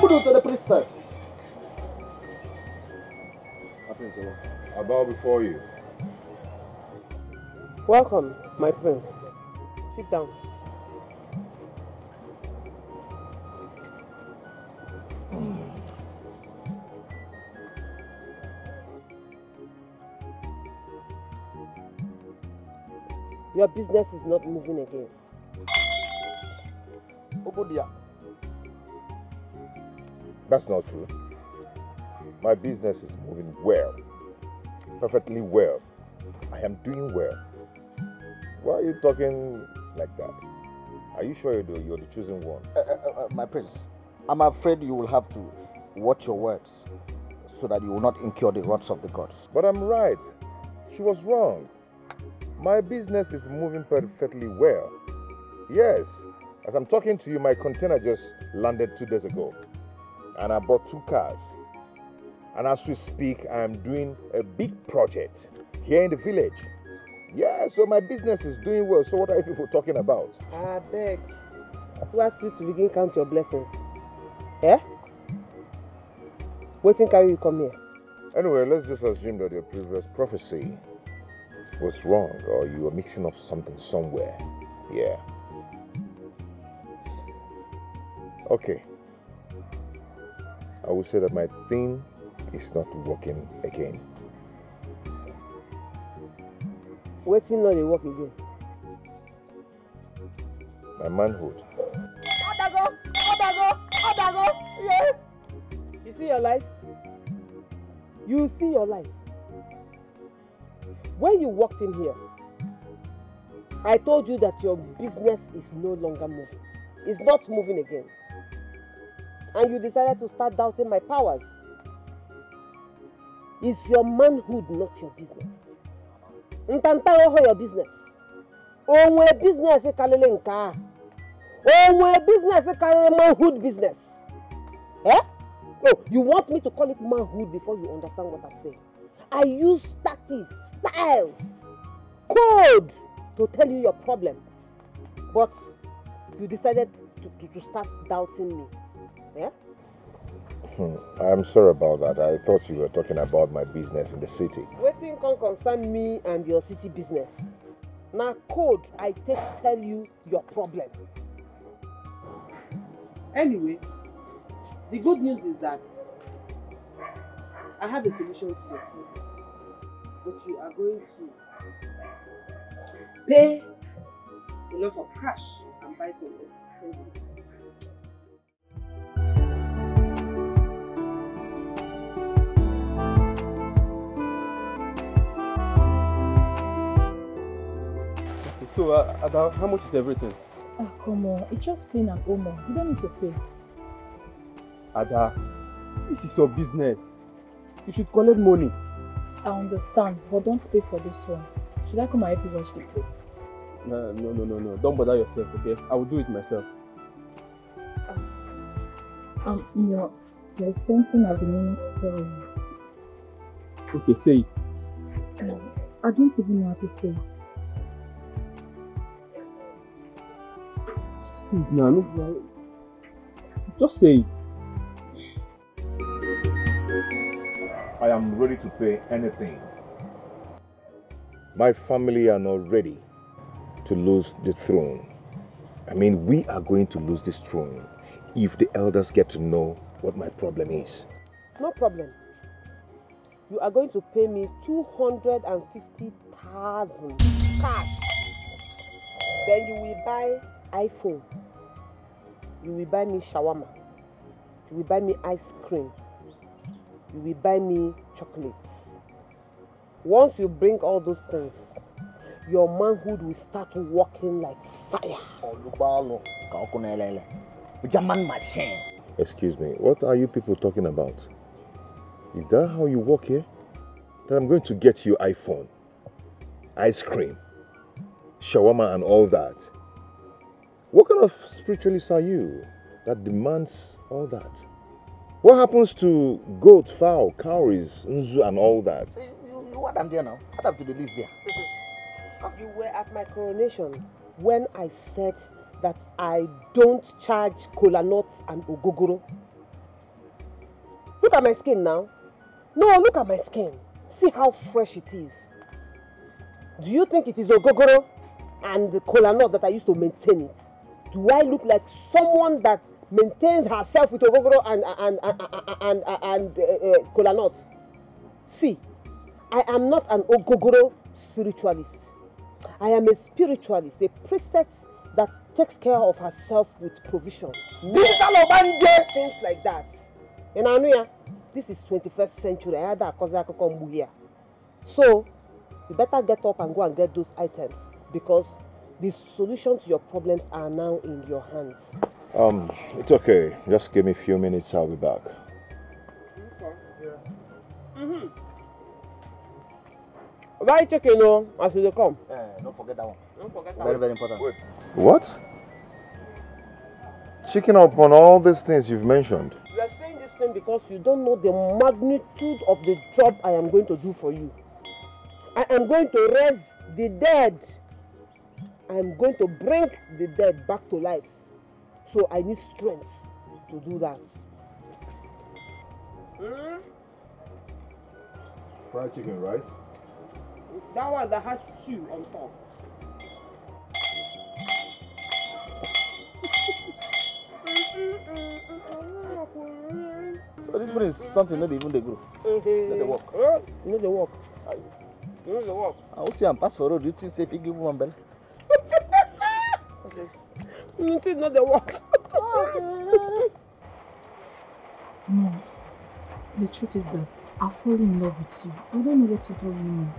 Barabudu to the priestess. I bow before you. Welcome, my prince. Sit down. Your business is not moving again. Obodia. That's not true. My business is moving well. Perfectly well. I am doing well. Why are you talking like that? Are you sure you're the, you're the chosen one? Uh, uh, uh, my prince, I'm afraid you will have to watch your words so that you will not incur the wrath of the gods. But I'm right. She was wrong. My business is moving perfectly well. Yes, as I'm talking to you, my container just landed two days ago. And I bought two cars. And as we speak, I'm doing a big project here in the village. Yeah, so my business is doing well. So what are you people talking about? I beg. Who asked you to begin count your blessings? Eh? Waiting carry you come here. Anyway, let's just assume that your previous prophecy was wrong or you were mixing up something somewhere. Yeah. Okay. I would say that my thing is not working again. Waiting no dey work again. My manhood. Odago! Odago! Odago! Yeah! You see your life? You see your life. When you walked in here, I told you that your business is no longer moving. It's not moving again. And you decided to start doubting my powers. Is your manhood not your business? Ntantaroho your business. Onwe business karịrị nke a. Onwe business karịrị manhood business. Eh? Oh, you want me to call it manhood before you understand what I'm saying? I use tactics, style, code to tell you your problem. But you decided to, to, to start doubting me. Yeah? Hmm. I'm sorry about that. I thought you were talking about my business in the city. Wetin come concern me and your city business? Now, code I take tell you your problem. Anyway, the good news is that I have a solution to your problem. But you are going to pay a lot of cash and buy some expensive so, uh, Ada, how much is everything? Ah, come on. It's just clean and Omo. You don't need to pay. Ada, this is your business. You should collect money. I understand, but don't pay for this one. Should I come and help you wash the plate? No, no, no, no, no. Don't bother yourself, okay? I will do it myself. Um, no. There's something I've been meaning to tell you. Okay, say it. Um, I don't even know how to say it. It now. No, no. Just say it. I am ready to pay anything. My family are not ready to lose the throne. I mean, we are going to lose this throne if the elders get to know what my problem is. No problem. You are going to pay me 250,000 cash. Then you will buy iPhone. You will buy me shawarma. You will buy me ice cream. You will buy me chocolates. Once you bring all those things, your manhood will start working like fire. Olugbalu ka ọkụ na-elele. German machine. Excuse me, what are you people talking about? Is that how you work here? That I'm going to get you iPhone, ice cream, shawarma, and all that. What kind of spiritualist are you that demands all that? What happens to goat, fowl, cowries, nzu, and all that? You, you what I'm there now? Add up to the list there. [LAUGHS] You were at my coronation when I said that I don't charge kola nuts and ogogoro. Look at my skin now. No, look at my skin. See how fresh it is. Do you think it is ogogoro and the kola nut that I used to maintain it? Do I look like someone that maintains herself with ogogoro and and and and, and, and uh, uh, kola nuts? See, I am not an ogogoro spiritualist. I am a spiritualist, a priestess that takes care of herself with provision. Digital obanje! Things like that. In Anuya, this is 21st century. I had that akụkọ here. So, you better get up and go and get those items because the solution to your problems are now in your hands. Um, it's okay. Just give me a few minutes. I'll be back. Mm-hmm. Buy chicken, no, as you come. Eh, don't forget that one. Don't forget that Very, one. very important. What? Chicken up on all these things you've mentioned. You are saying this thing because you don't know the magnitude of the job I am going to do for you. I am going to raise the dead. I am going to bring the dead back to life. So I need strength to do that. Hmm? Fried chicken, right? That one that has two on top. So this one is something not even the group. Not the work. No dey work. No dey work. I will see am pass for road. Do you think say if he give woman belle? You think no dey work. No. The truth is that I fall in love with you. I don't know what to do anymore.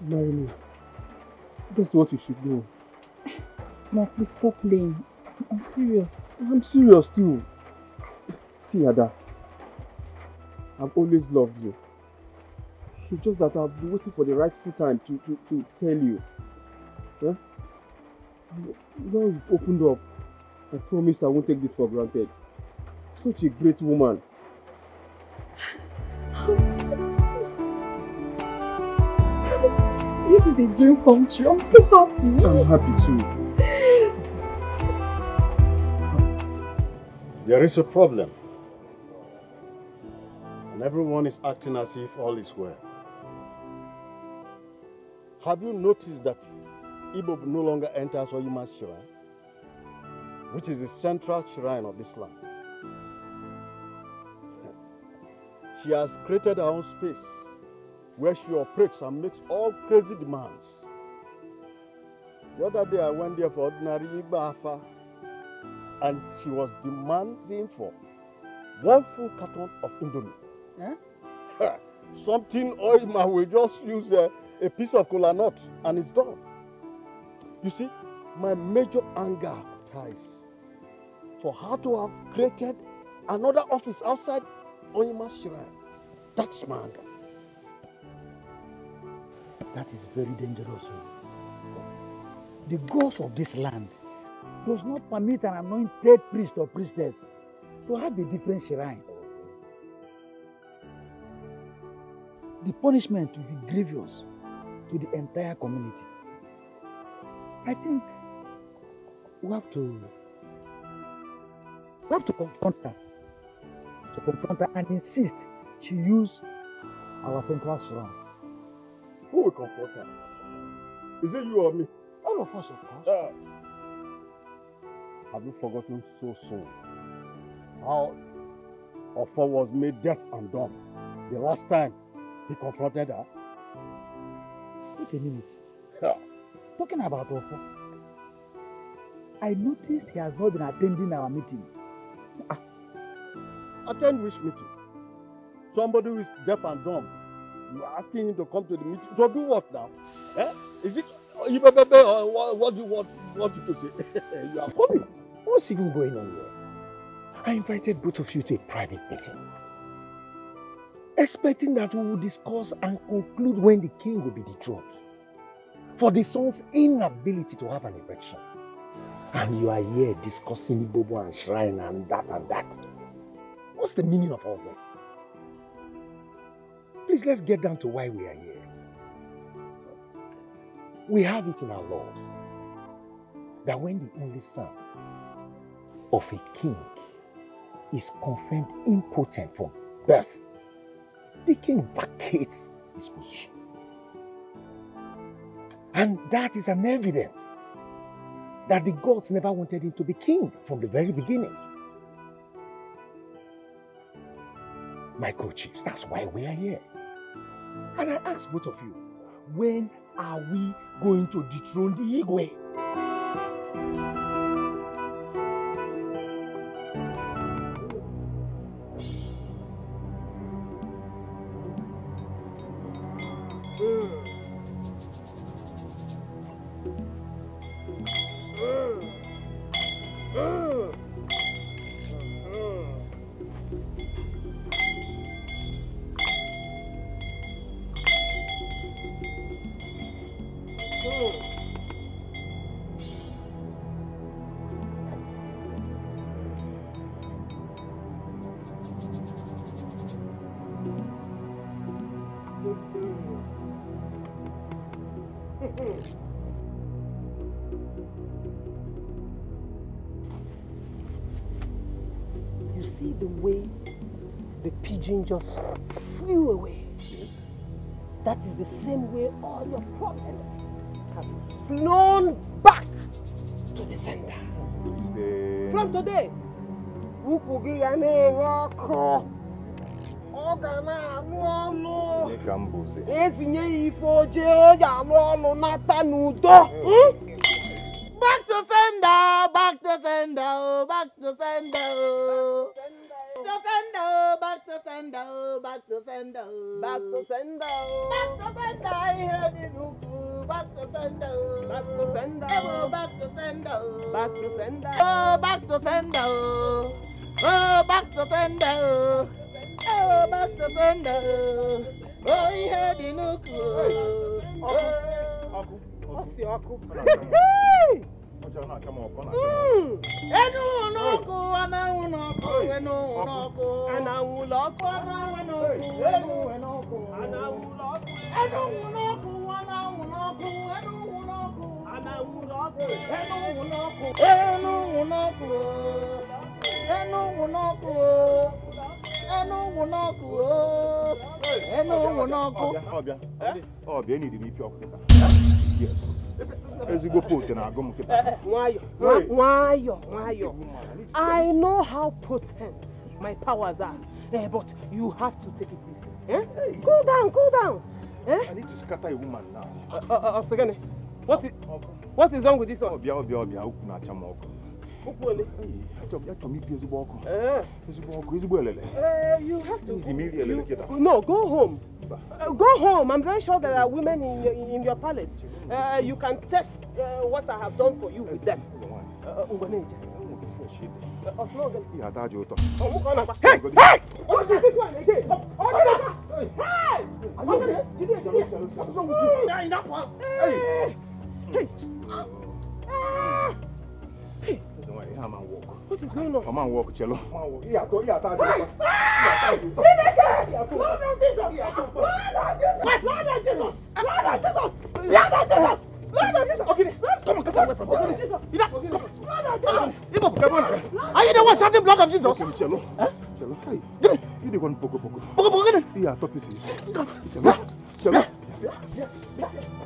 Marry me. That's what you should do. Mom, please stop playing. I'm serious. I'm serious too. See, Ada, I've always loved you. It's just that I've been waiting for the rightful time to, to, to tell you. Huh? Now you've opened up. I promise I won't take this for granted. Such a great woman. This is a dream come true. I'm so happy. I'm happy too. [LAUGHS] There is a problem. And everyone is acting as if all is well. Have you noticed that Igbo no longer enters Oyima's shrine, which is the central shrine of this land? She has created her own space where she operates and makes all crazy demands. The other day I went there for ordinary Igba Afa and she was demanding for one full carton of Indomie. [LAUGHS] Something Oima will just use a, a piece of cola nut and it's done. You see, my major anger ties for her to have created another office outside Oima's shrine. That's my anger. That is very dangerous. oh. The gods of this land does not permit an anointed priest or priestess to have a different shrine. The punishment will be grievous to the entire community. I think we have to we have to confront her. To confront her and insist she use our central shrine. Who will confront her? Is it you or me? All of us, of course. Ah. Have you forgotten so soon how Ofo was made deaf and dumb the last time he confronted her? Wait a minute. Talking about Ofo, I noticed he has not been attending our meeting. Attend which meeting? Somebody who is deaf and dumb. You are asking him to come to the meeting. To do what now? Eh? Is it Ibebebe or what, what do you want, want you to say? [LAUGHS] you are Homie, what's even going on here? I invited both of you to a private meeting. Expecting that we will discuss and conclude when the king will be dethroned. For the son's inability to have an erection. And you are here discussing Bobo and shrine and that and that. What's the meaning of all this? Please, let's get down to why we are here. We have it in our laws that when the only son of a king is confirmed impotent from birth, the king vacates his position. And that is an evidence that the gods never wanted him to be king from the very beginning. My co-chiefs, that's why we are here. And I ask both of you, when are we going to dethrone the Igwe? Just flew away? That is the same way all your problems have flown back to the center. From today, ga na-enye ọkụ. Ọ ga na-alụ ọlụ. Ezinye ya ife oje o ji alụ ọlụ nata n'udo. Hmm? Sender. Back to sender. Back to sender, I heard the nuku. Back to sender. Back to sender. Oh, back to sender. oh. Back to sender. Oh, back to sender. oh. Back to sender. oh. Back to sender. oh. Oh, he heard the nuku. Ọkụ. Ọ si ọkụ. Hmm. ẹnu ọ̀nà ọkọ anáwó náà kọ ẹnu ọ̀nà ọkọ. anáwó lọ́kọ anáwó náà kọ ẹnu ọ̀nà ọkọ anáwó lọ́kọ ẹnu ọ̀nà ọkọ anáwó náà kọ ẹnu ọ̀nà ọkọ anáwó lọ́kọ ẹnu ọ̀nà ọkọ ẹnu ọ̀nà ọkọ ẹnu ọ̀nà ọkọ. Ọbịa, ọbịa, enidiri ipi ọkụ kịta. Yes. Ezigbo pote na-agụ m kịta. Nwayọ. Nwayọ. Nwayọ. I know how potent my powers are, eh, but you have to take it easy. Eh? Cool down, cool down. Eh? I need to scatter a woman now. Uh, uh, uh, Osegene, what is, what is wrong with this one? Ọbịa, ọbịa, ọbịa, ukwu na-acha m ọkụ. Ukwu ole? Achọrọ m ipi ezigbo ọkụ. Ezigbo ọkụ, ezigbo elele. You have to. Ndị m iri elele kịta. No, go home. Uh, go home. I'm very sure there are women in your, in your palace. Uh, you can test uh, what I have done for you with them. Uh, Ngwaneja. Uh, Osmogene. Ihe ada aja ụtọ. On that. Hey! Hey! This one again? Oh, oh, no, no. Hey! Osmogene, Jide, Jide. With you? Yeah, in that one. Hey! Hey! Ah! Hey! Ihe ama wọk. What is going on? Ọ ma wọk chelo. Ihe atọ, ihe atọ aja ụtọ. Chineke! Lord of Jesus! Lord of Jesus! Lord of Jesus! Lord of Jesus! Lord of Jesus! Lord of Jesus! Okay, come on, get away from me. Lord of Jesus! You know, come on. Lord of Jesus! Igbo, come on. Are you the one shouting blood of Jesus? Okay, chelo. Chelo. Hey, Gịnị? Ị dịkwa poko poko. Poko poko gịnị? Ihe atọ pieces. Chelo. Chelo. Who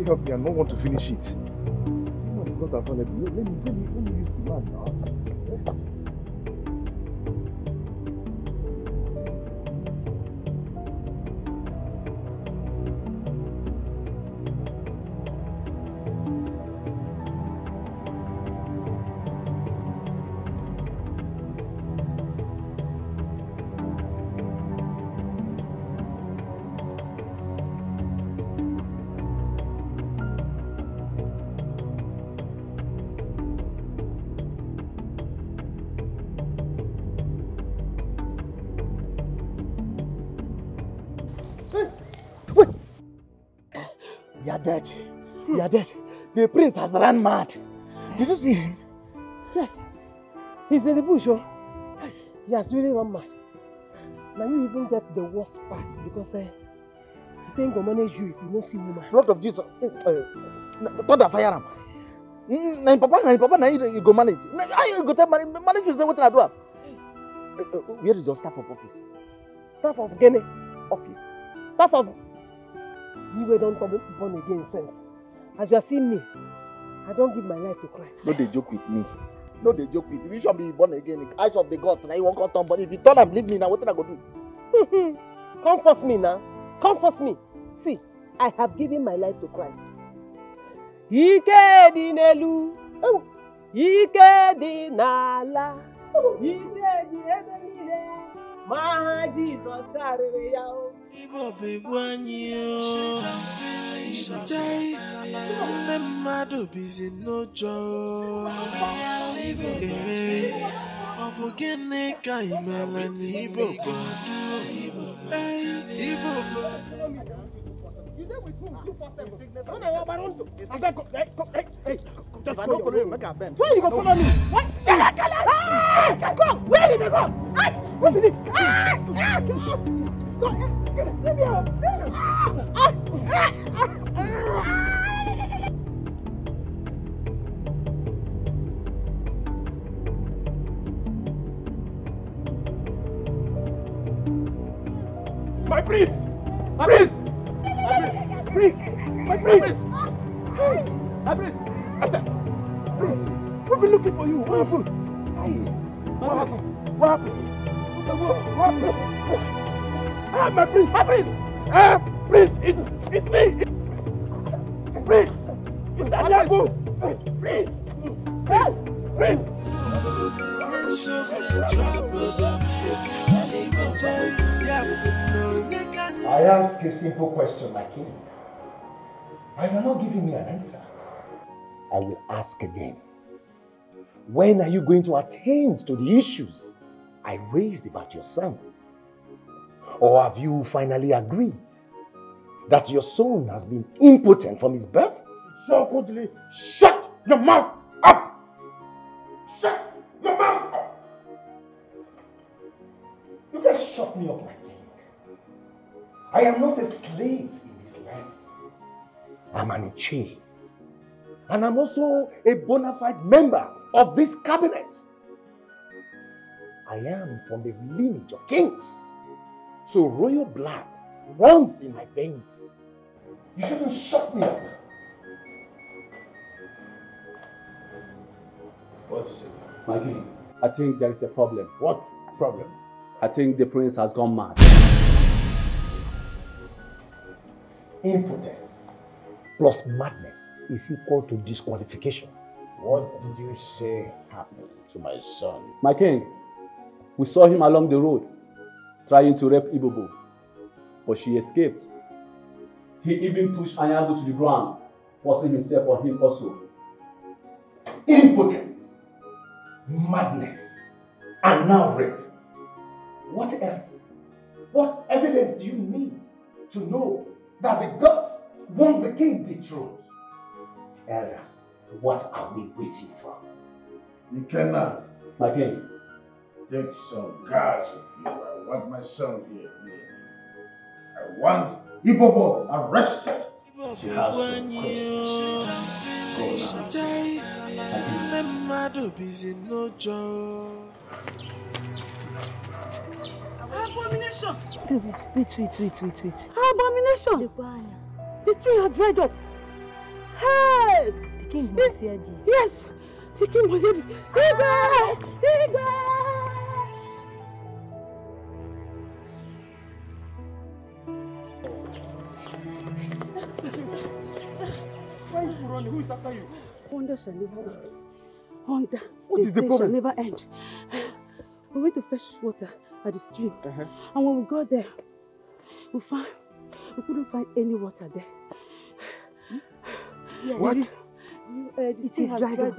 She help me and not want to finish it? Woman is not available. Let me, let me, let me use the man now. Dead. You are dead. The prince has run mad. Did you see him? Yes. He's in the bush, oh. He has really run mad. Now you even get the worst part because uh, he's saying go manage you if you don't see woman. Blood of Jesus. Uh, uh, thunder fire am. Mm, Na papa, na papa, na you go manage. Na how you go take manage? Manage you say wetin I do. Uh, uh, where is your staff of office? Staff of Guinea office. Staff of you wey don turn born again sense. As you are seeing me, I don give my life to Christ. No dey joke with me. No dey joke with me. You should be born again. The eyes of the gods na you wan come turn but if you turn am leave me na wetin I go do? [LAUGHS] Comfort me now. Comfort me. See, I have given my life to Christ. Ike dị n'elu, ike dị n'ala, ike dị ebe niile, ma aha Jizọs karịrị ya o. Igbo bụ egwu anyị o. Jai, ndị mmadụ bizi n'ụjọ. Ee, ọ bụ gịnị ka ị mere Hey, Ibobo. If I don't follow you, go! Where did they go? My priest! My priest! My! My priest! My! Esther! We've been looking for you. What happened? What happened? What happened? What happened? Ah, my priest! My priest! Ah, priest! It's, it's me! Priest! It's Adiago! No, nigga. I ask a simple question, my king. And you're not giving me an answer. I will ask again. When are you going to attend to the issues I raised about your son? Or have you finally agreed that your son has been impotent from his birth? Shokudli, shut your mouth up! Shut your mouth up! You can shut me up, my king. I am not a slave in this land. I'm an Iche. And I'm also a bona fide member of this cabinet. I am from the lineage of kings. So royal blood runs in my veins. You shouldn't shut me up. What's it? My king, I think there is a problem. What problem? I think the prince has gone mad. Impotence plus madness is equal to disqualification. What did you say happened to my son? My king, we saw him along the road trying to rape Ibobo, but she escaped. He even pushed Anyago to the ground, forcing himself on him also. Impotence, madness, and now rape. What else? What evidence do you need to know that the gods want the king dethroned? Elders, what are we waiting for? You cannot My king, take some guards with you. I want my son here. here. I want Ibobo arrested. She has When to you finish, Jerry, the mad busy no job. Abomination! Baby, wait, wait, wait, wait, wait. Abomination! The tree has dried up. Hey! The king must hear this. Yes! The king must hear this. Igwe! Igwe! Why are you running? Who is after you? Wonder shall never end. Wonder. What they is the problem? Shall never end. We went to fetch water at the stream, uh-huh. and when we got there, we found we couldn't find any water there. Yes. What? You, uh, It is dried dried up.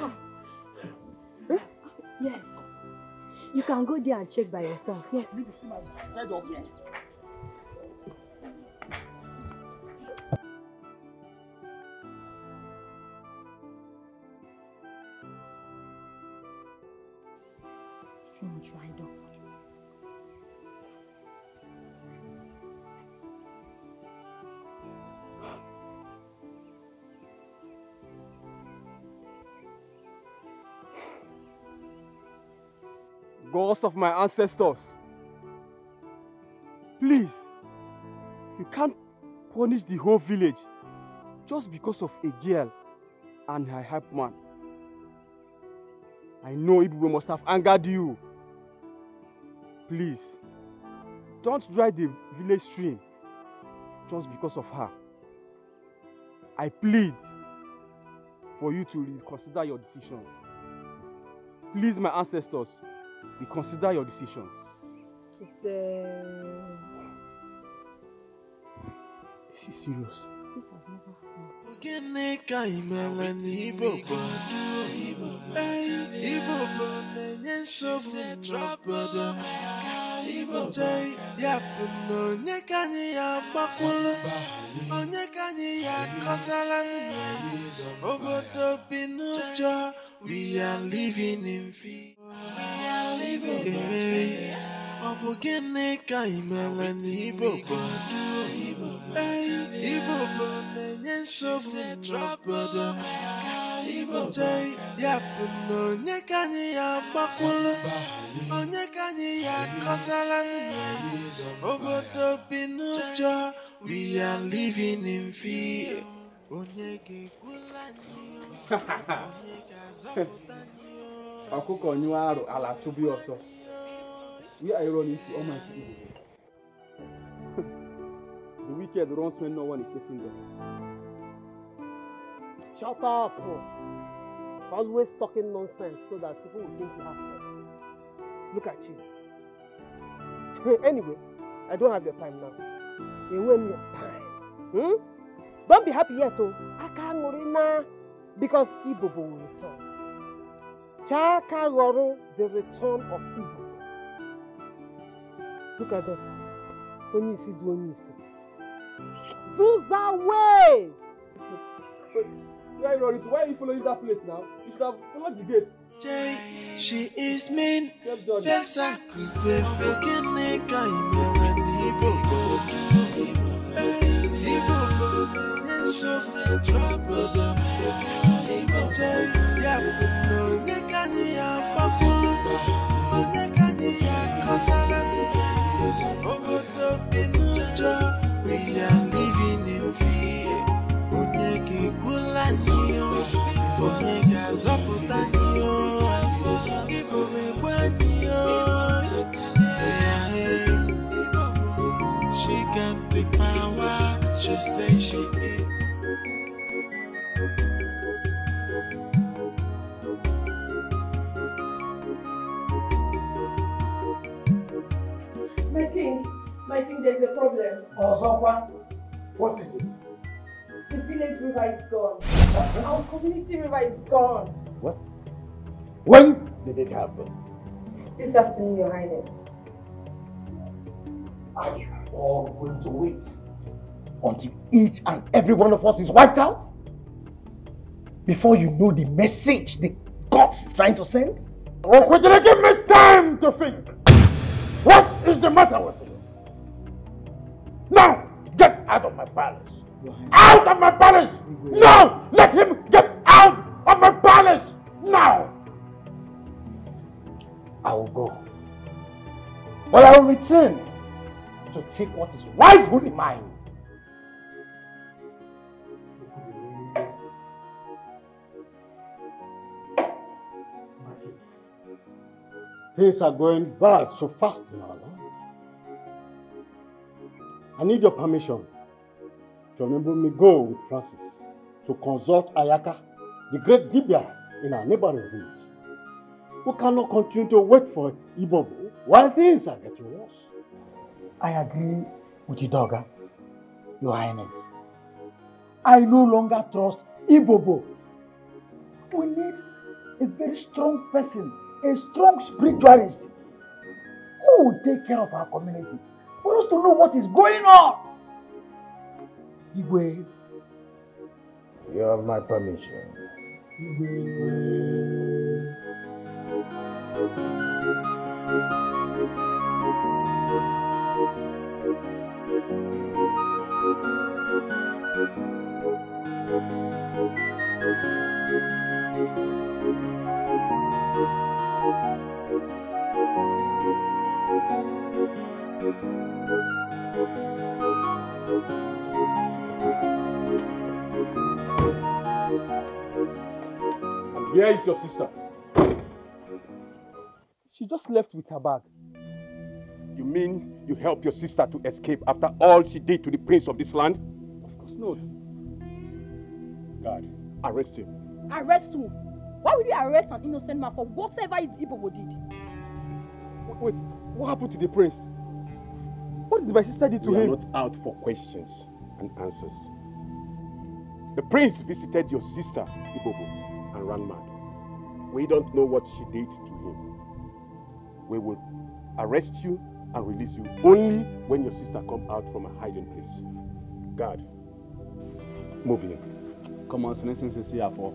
up. Yes. You can go there and check by yourself. Yes. Yes. Gods of my ancestors, please, you can't punish the whole village just because of a girl and her hype man. I know Ibuwe must have angered you. Please, don't dry the village stream just because of her. I plead for you to reconsider your decision. Please, my ancestors, reconsider your decision. It's, uh, This is serious. this has never happened. Gịnị ka imere n'Igbo gbado? Ee, Igbo bụ na-enye nsogbu n'obodo. Jee, ya bụ na onye ka anyị ya gbakwulu? Onye ka anyị ya akọsala nne obodo bi n'ụjọ we are living in fear fear ọ bụ gịnị ka ị mere Igbo bụ na-enye nsogbu n'obodo ya bụ na onye ka anyị ya gbakwulu onye ka anyị ya akọsala nne obodo bi n'ụjọ we are living in fear onye ga-ekwula anyị ọkụkọ nyụọ arụ ala tụbi ọsọ we are running to almighty [LAUGHS] evil the wicked runs when no one is chasing them Shut up. Always talking nonsense so that people will think you have sense. Look at you. [LAUGHS] anyway, I don't have your time now. You win your time. Hmm? Don't be happy yet, oh. Aka Morina. Because Igbo will return. Chaka Roro, the return of Igbo. Look at that. When you see, when you see. Zuza way! why are you following that place now you should have followed the gate. Jay, she is mean. Fesa kukwe fegene ka imere ti Igbo. Eh, Igbo godu nyeso se trouble. She got the power, she say she is. King, my king, there's a problem. Oh, Ọzọkwa, what is it? The village river is gone. Our community river is gone. What? When did it happen? This afternoon, Your Highness. Are you all going to wait until each and every one of us is wiped out? Before you know the message the gods is trying to send? Oh, quickly, give me time to think. What is the matter with you? Now, get out of my palace. Out of my palace! Now! Let him get out of my palace! Now! I will go. But I will return to take what is rightfully mine. Things are going bad so fast land. I need your permission to enable me go with Francis to consult Ayaka, the great Dibia in our neighboring village. We cannot continue to wait for Ibobo while things are getting worse. I agree with Idoga, Your Highness. I no longer trust Ibobo. We need a very strong person, a strong spiritualist who will take care of our community for us to know what is going on. Igwe. You have my permission. And here is your sister. She just left with her bag. You mean you helped your sister to escape after all she did to the prince of this land? Of course not. God, arrest him. Arrest who? Why would you arrest an innocent man for whatever Igbo did? Wait, what happened to the prince? What did my sister do to we him? are not out for questions and answers. The prince visited your sister, Ibobo, and ran mad. We don't know what she did to him. We will arrest you and release you only when your sister come out from a hiding place. Guard, move in. Come on, so since you see her for.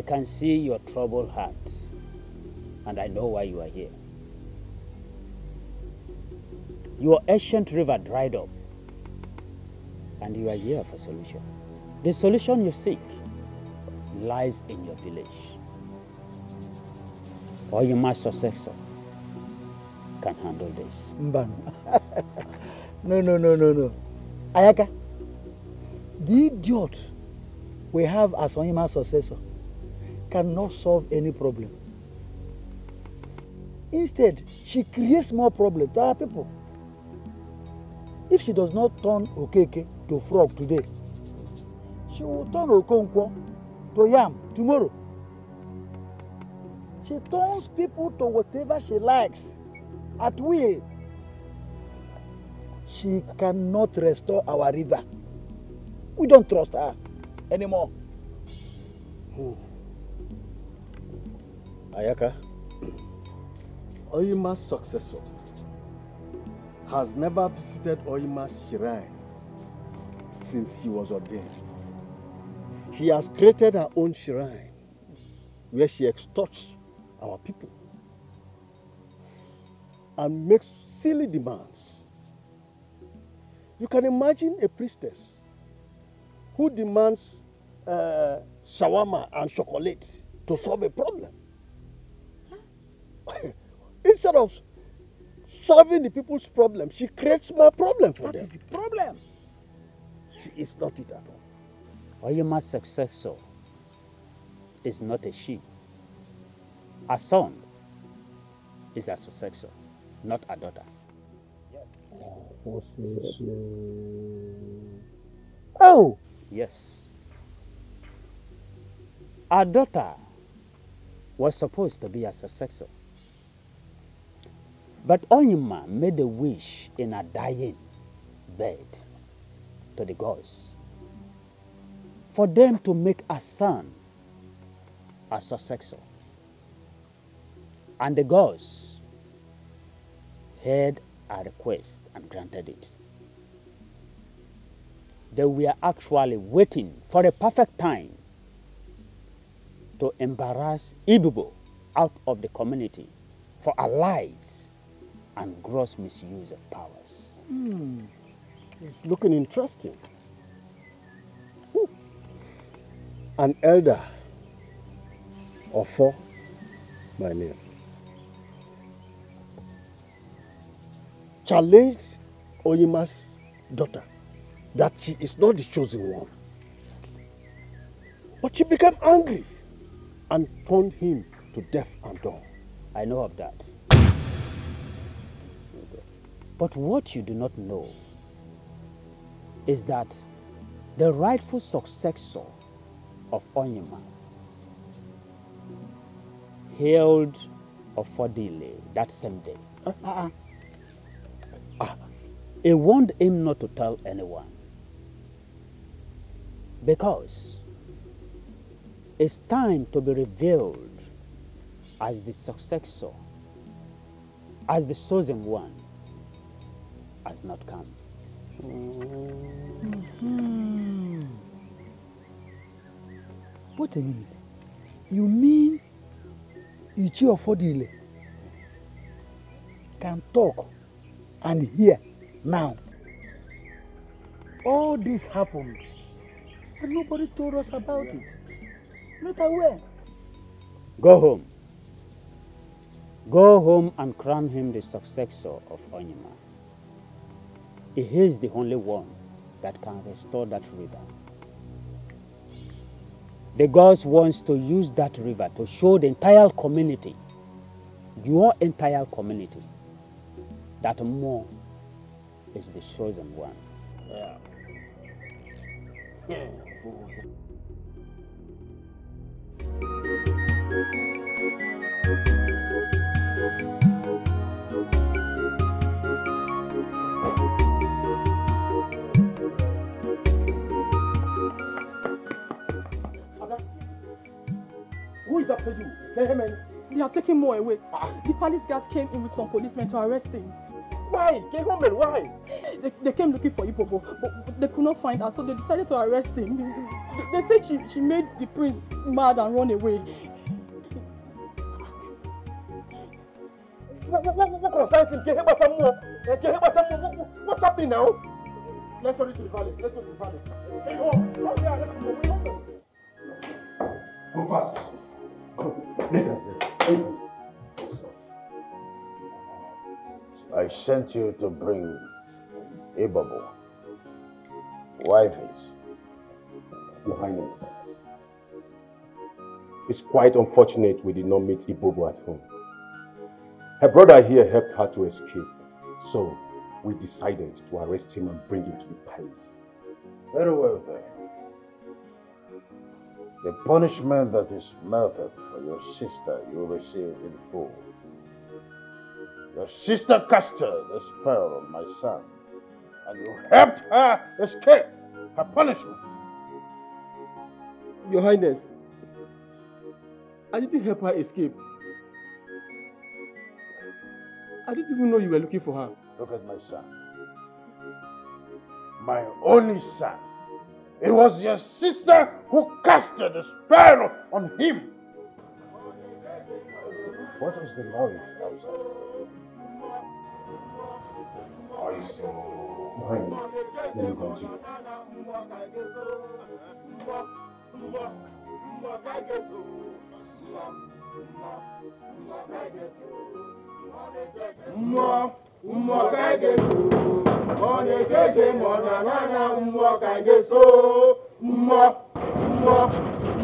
I can see your troubled heart, and I know why you are here. Your ancient river dried up, and you are here for solution. The solution you seek lies in your village. Or your master successor can handle this. [LAUGHS] No, no, no, no, no. Ayaka, the idiot we have as Onyima's successor cannot solve any problem. Instead, she creates more problems to our people. If she does not turn Okeke to frog today, she will turn Okonkwo to yam tomorrow. She turns people to whatever she likes at will. She cannot restore our river. We don't trust her anymore. Ayaka, Oyima's successor has never visited Oyima's shrine since she was ordained. She has created her own shrine where she extorts our people and makes silly demands. You can imagine a priestess who demands uh, shawarma and chocolate to solve a problem. [LAUGHS] Instead of solving the people's problem, she creates more problem for them. What is the problem. She is not it at all. Oyema's successor is not a she. A son is a successor, not a daughter. Oh! Yes. Our daughter was supposed to be a successor. But Onyema made a wish in a dying bed to the gods for them to make a son a successor. And the gods heard our request and granted it. They were actually waiting for a perfect time to embarrass Ibibo out of the community for our lies and gross misuse of powers. Hmm. It's looking interesting. Whew. An elder of four, my name, challenged Oyima's daughter that she is not the chosen one. But she became angry and turned him to deaf and dumb. I know of that. But what you do not know is that the rightful successor of Onyema hailed Ofodile that same day. Uh-uh. Ah, he warned him not to tell anyone because it's time to be revealed as the successor, as the chosen one, has not come. Hmm. Wait a minute. You mean Ichi Ofodile can talk and hear now? All this happened And nobody told us about it. Not aware. Go home. Go home and crown him the successor of Onyema. He is the only one that can restore that river. The gods wants to use that river to show the entire community, your entire community, that more is the chosen one. Yeah. [LAUGHS] Hmm. Who is after you? Kehemen. They are taking more away. Ah. The palace guards came in with some policemen to arrest him. Why? Kehemen, why? They, they came looking for Ibobo, but they could not find her, so they decided to arrest him. They, they said she, she made the prince mad and run away. What, what, what, what concerns him? Kehe Basamu. Kehe Basamu. What, what's happening now? Let's go to the valley. Let's go to the valley. Hey, oh, oh, yeah, let's go. Let's go. Come fast. I sent you to bring Ibobo. Wife is. Your Highness, it's quite unfortunate we did not meet Ibobo at home. Her brother here helped her to escape, so we decided to arrest him and bring him to the palace. Very well then. The punishment that is meted for your sister you will receive in full. Your sister cast the spell on my son, and you helped her escape her punishment. Your Highness, I didn't help her escape. I didn't even know you were looking for her. Look at my son. My only son. It was your sister who casted the spell on him. What was the noise outside? Let me continue. Mmụọ mmụọ anyị ga-eso ọ na-eje eje ma ọ na-ana mmụọ ka anyị ga-eso mmụọ mmụọ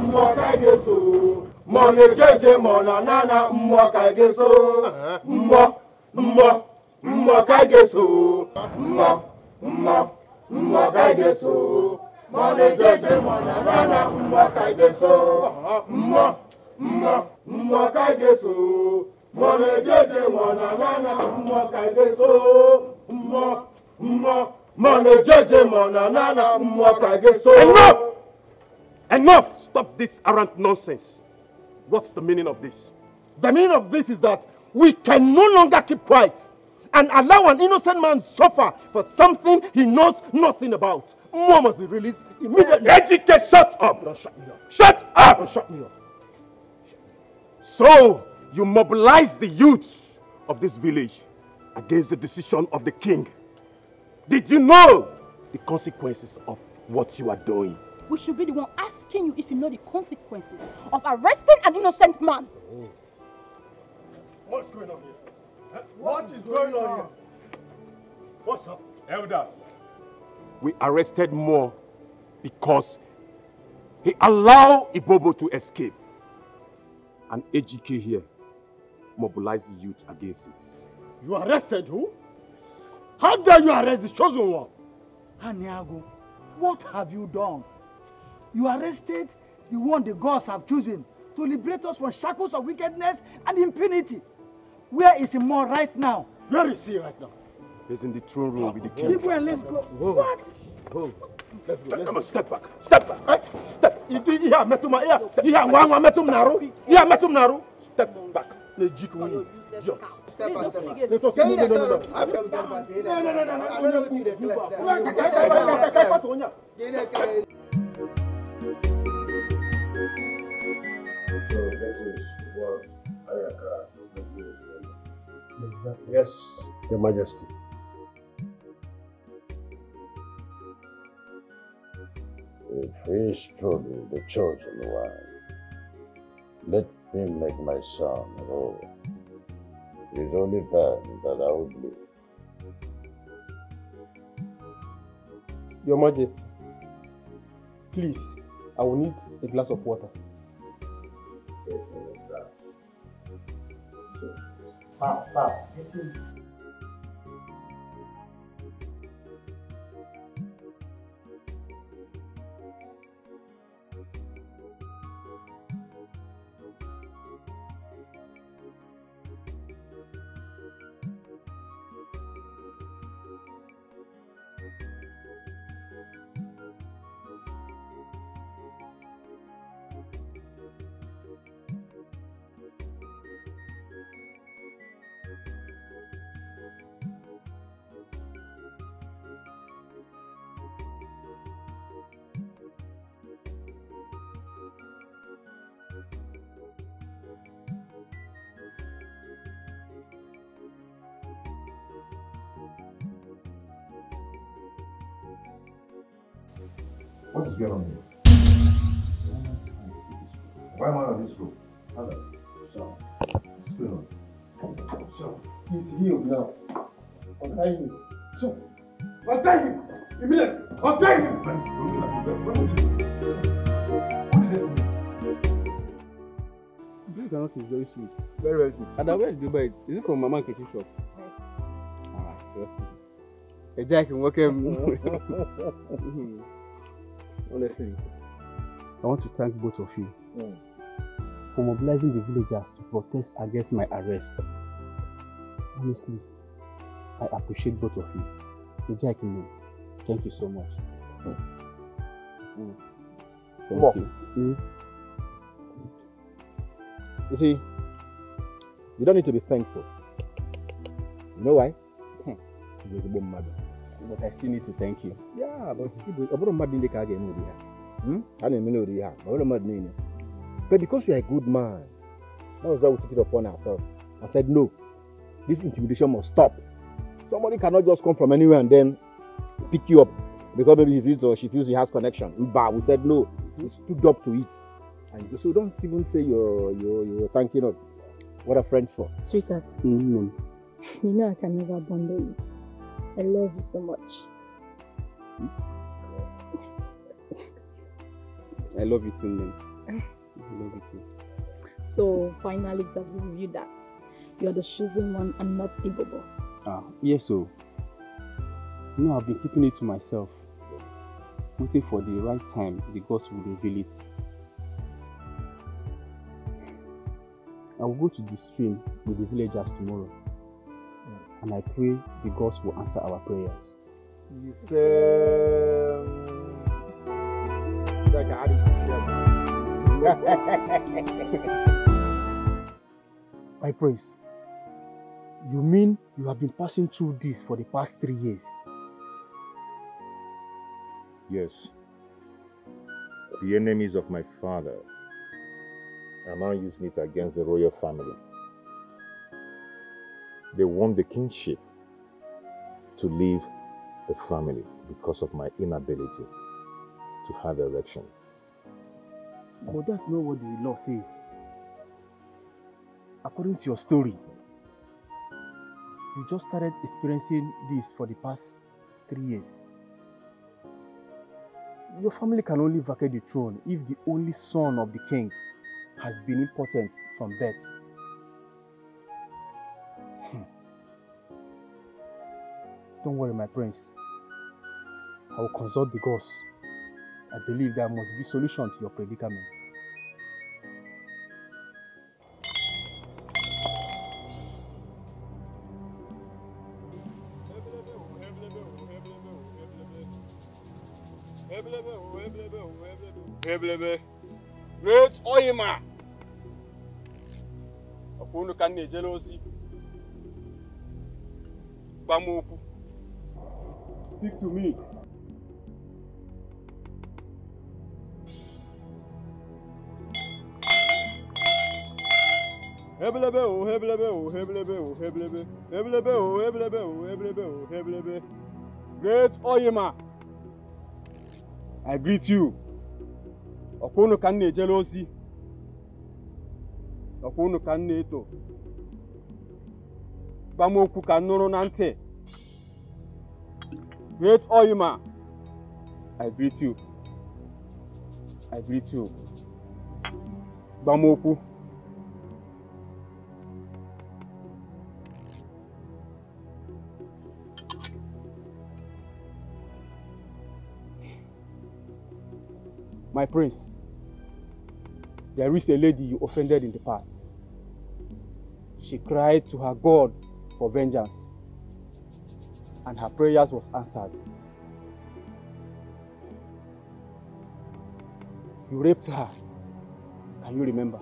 mmụọ anyị ga-eso ma ọ na-eje eje ma ọ na-ana mmụọ ka ga-eso mmụọ mmụọ mmụọ ga-eso mmụọ mmụọ mmụọ ga-eso ma ọ na-eje eje ma ọ na-ana mmụọ ga-eso mmụọ mmụọ mmụọ ga-eso mmụọ mmụọ mmụọ ga-eso Enough! Enough! Stop this arrant nonsense. What's the meaning of this? The meaning of this is that we can no longer keep quiet and allow an innocent man suffer for something he knows nothing about. More must be released immediately. Educate, shut up! shut me up. Shut up! shut me up. So, you mobilize the youths of this village against the decision of the king. Did you know the consequences of what you are doing? We should be the one asking you if you know the consequences of arresting an innocent man. Oh. What's going on here? What is going on here? What's up? Elders, we arrested Mo because he allowed Ibobo to escape. And AGK here mobilized the youth against it. You arrested who? How dare you arrest the chosen one? Haniago, what have you done? You arrested the one the gods have chosen to liberate us from shackles of wickedness and impunity. Where is Imo right now? Where is he right now? He's in the throne room with the king. People and let's go. What? Let's go. Let's Come go. on, step back. Step back. Hey, step. Ihe a metụ m ihe ihe a nwa nwa metụ m n'arụ. Ihe a metụ m n'arụ. Step back. Na-eji ka nwunye. Jọ. Step back, step back. Let's go. No, no, no, no, no. I've come to back. No, no, no, no, no. I know you dey clear. Kpatụ onye a. So this is what Ayaka is doing. Yes, Your Majesty. If he is truly the chosen one, let him make my son whole. It is only then that I will believe. Your Majesty, please, I will need a glass of water. Pop, pop. What going on here? Why am I on this road? Hello. So, what's going on? So, He's healed now. Untie him. So, untie him! Immediately! Untie him! This granite is very sweet. Very, very sweet. And where did you buy it? Is it from Mama Nkechi shop? Ah, just jack and welcome. Honestly, I want to thank both of you for mobilizing the villagers to protest against my arrest. Honestly, I appreciate both of you. Jack thank you so much. Mm. Thank Mo. you. Mm. You see, you don't need to be thankful. You know why? He was a bomb mother. But I still need to thank you. Yeah, but ọ bụrụ mmadụ ndị ka a ga-eme ụdị ha. A na-eme ụdị ha ma ọ bụrụ mmadụ niile. But because you are a good man that was why we took it upon ourselves. And said no this intimidation must stop. Somebody cannot just come from anywhere and then pick you up because maybe he feels or she feels he has connection. But we said no we stood up to it. And so don't even say you're you're, you're thanking us what are friends for? Sweetheart, Mm. you know I can never abandon you. I love you so much. I love you too, man. I love you too. So finally, it has been revealed that you are the chosen one and not Ibobo. Ah, yes, so. You know, I've been keeping it to myself, waiting for the right time the gods will reveal it. I will go to the stream with the villagers tomorrow, and I pray the gods will answer our prayers. [LAUGHS] My praise. You mean you have been passing through this for the past three years? Yes. The enemies of my father are now using it against the royal family. They want the kingship to leave the family because of my inability to have erection. But that's not what the law says. According to your story, you just started experiencing this for the past three years. Your family can only vacate the throne if the only son of the king has been impotent from birth. Don't worry, my prince. I will consult the gods. I believe there must be solution to your predicament. Great Oyima. Ọkwa unu ka m na-ejere ozi. Gwa m okwu. Speak to me. Hebelebe o, hebelebe o, hebelebe o, hebelebe. Hebelebe o, hebelebe o, hebelebe o, hebelebe. Great Oyima. I greet you. Ọkwa unu ka m na-ejere ozi. Ọkwa unu ka m na-eto. Gwa m ka m nụrụ na ntị. Great Oyima, I greet you. I greet you. Okwu. My prince, there is a lady you offended in the past. She cried to her God for vengeance, and her prayers was answered. You raped her. Can you remember?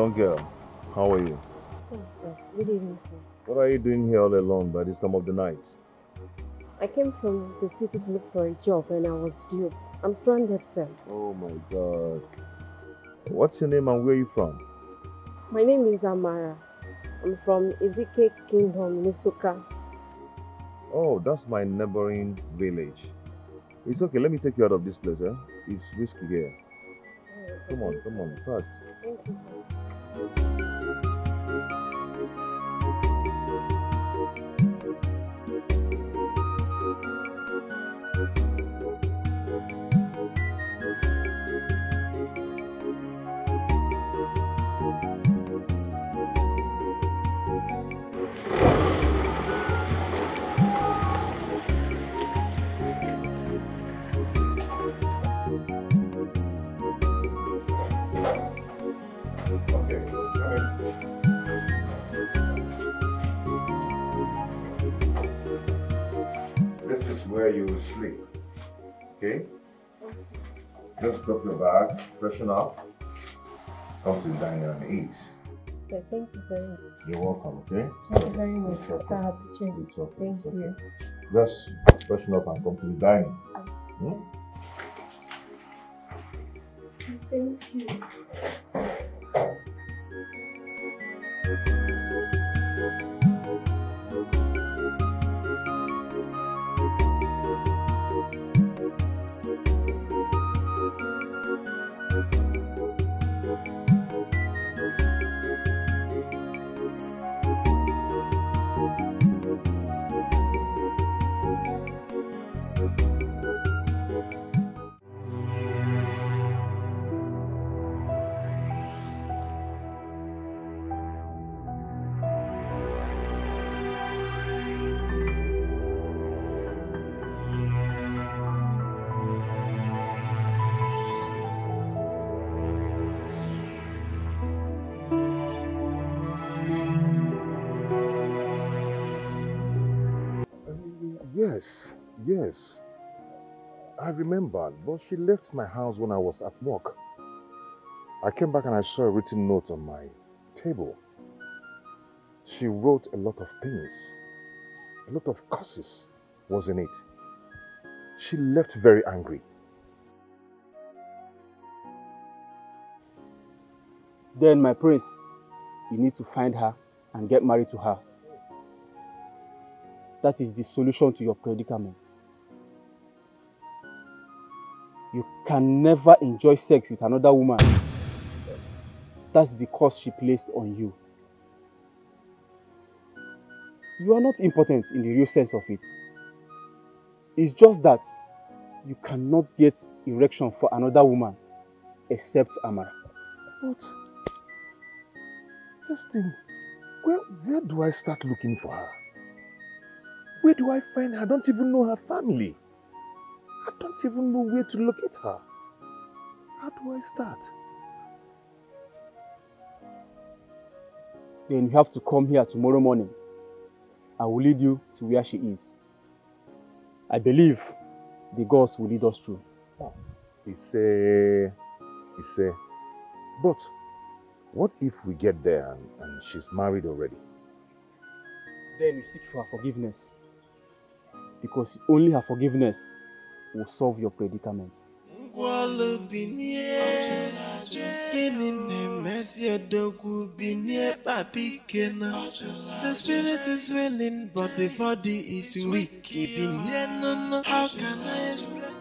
Young girl. How are you? Thanks, sir. Good evening, sir. What are you doing here all alone by this time of the night? I came from the city to look for a job and I was due. I'm stranded, sir. Oh my god. What's your name and where are you from? My name is Amara. I'm from Ezike Kingdom, Nsukka. Oh, that's my neighboring village. It's okay, let me take you out of this place, eh? It's risky here. Come on, come on, fast. Thank you, where you will sleep. Okay? Just drop your bag, freshen up, come to the dining and eat. Okay, thank you very much. You're welcome, okay? Thank you very much. It's okay. I appreciate it. It's okay. Thank it's okay. you. Just freshen up and come to the dining. Hmm? Thank you. Yes. I remembered, but she left my house when I was at work. I came back and I saw a written note on my table. She wrote a lot of things. A lot of curses was in it. She left very angry. Then, my prince, you need to find her and get married to her. That is the solution to your predicament. You can never enjoy sex with another woman. That's the curse she placed on you. You are not impotent in the real sense of it. It's just that you cannot get erection for another woman except Amara. But this thing, where, where do I start looking for her? Where do I find her? I don't even know her family. I don't even know where to locate her. How do I start? then you have to come here tomorrow morning. I will lead you to where she is. I believe the gods will lead us through. He say, he say, but what if we get there and, and she's married already? Then you seek for her forgiveness. Because only her forgiveness will solve your predicament. The spirit is willing but the body is weak. How can I explain?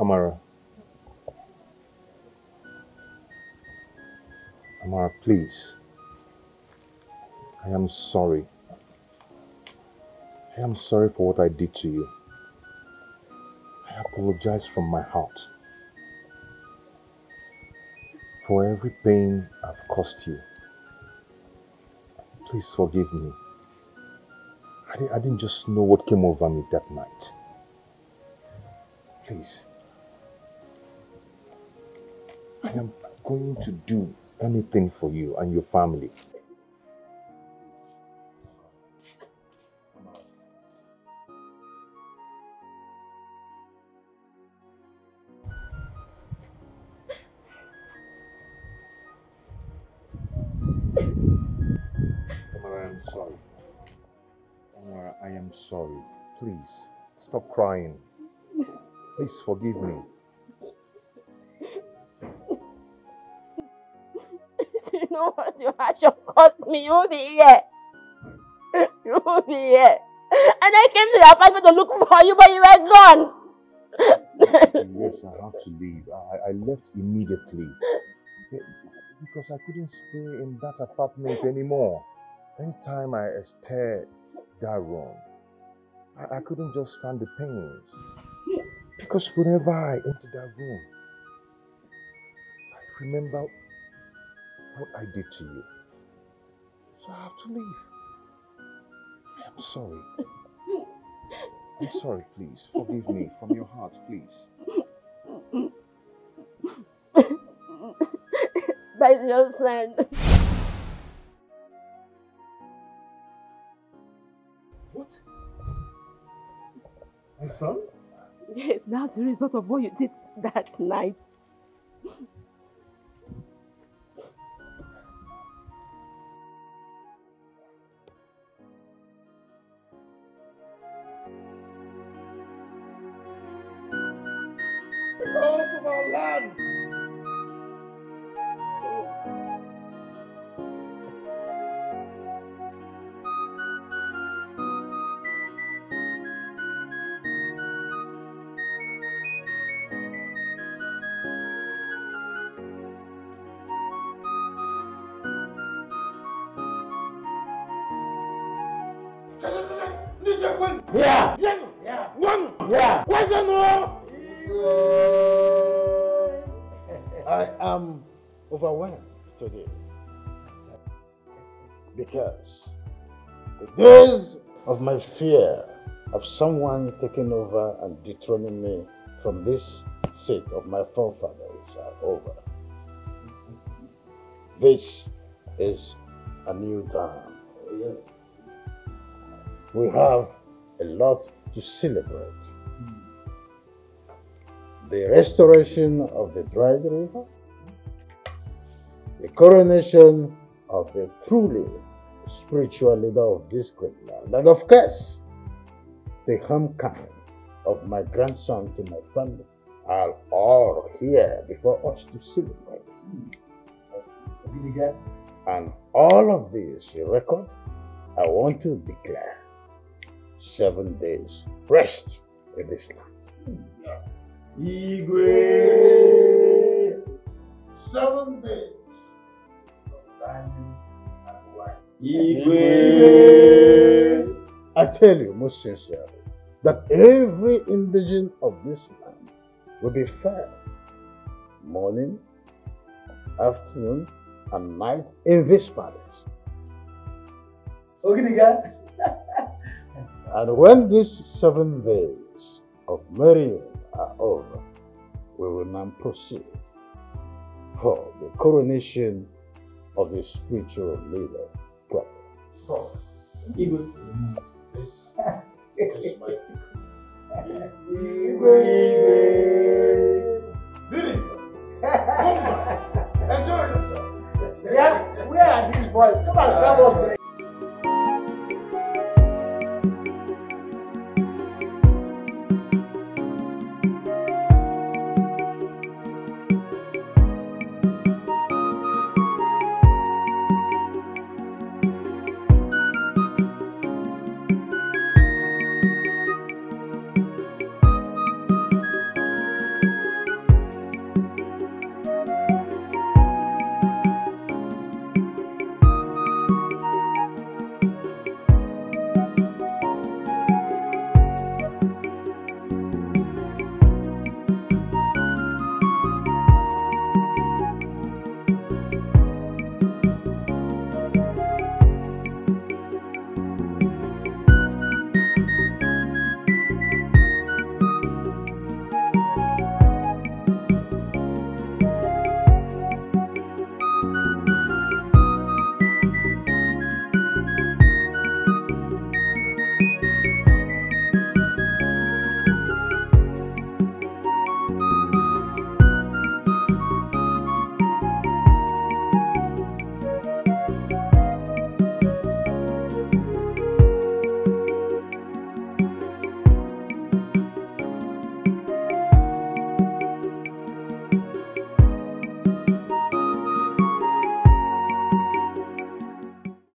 Amara. Amara, please. I am sorry. I am sorry for what I did to you. I apologize from my heart for every pain I've caused you. Please forgive me. I, I didn't just know what came over me that night. Please. I am going to do anything for you and your family. I am sorry. I am sorry. Please, stop crying. Please forgive me. Your action cost me? You will be here. You will be here. And I came to your apartment to look for you, but you were gone. yes, I have to leave. I, I left immediately. Because I couldn't stay in that apartment anymore. Anytime I stared that room, I, I couldn't just stand the pain. Because whenever I enter that room, I remember what I did to you. So I have to leave. I'm sorry. I'm sorry, please. Forgive me from your heart, please. That's your son. What? My son? Yes, that's the result of what you did that night. My fear of someone taking over and dethroning me from this seat of my forefathers are uh, over. This is a new dawn. Yes. We have a lot to celebrate. The restoration of the dried river, the coronation of the truly spiritual leader of this great land, and of course, the homecoming of my grandson to my family are all here before us to celebrate. And all of this record, I want to declare seven days rest in this land. Seven days Igwe. I tell you most sincerely that every indigent of this land will be fed morning, afternoon, and night in this palace. Oginiga. [LAUGHS] And when these seven days of marrying are over, we will now proceed for the coronation of the spiritual leader frog. Eagle. Mm. Yes. [LAUGHS] yes, [LAUGHS] Enjoy yourself. Yeah, where are these boys? Come on, serve us.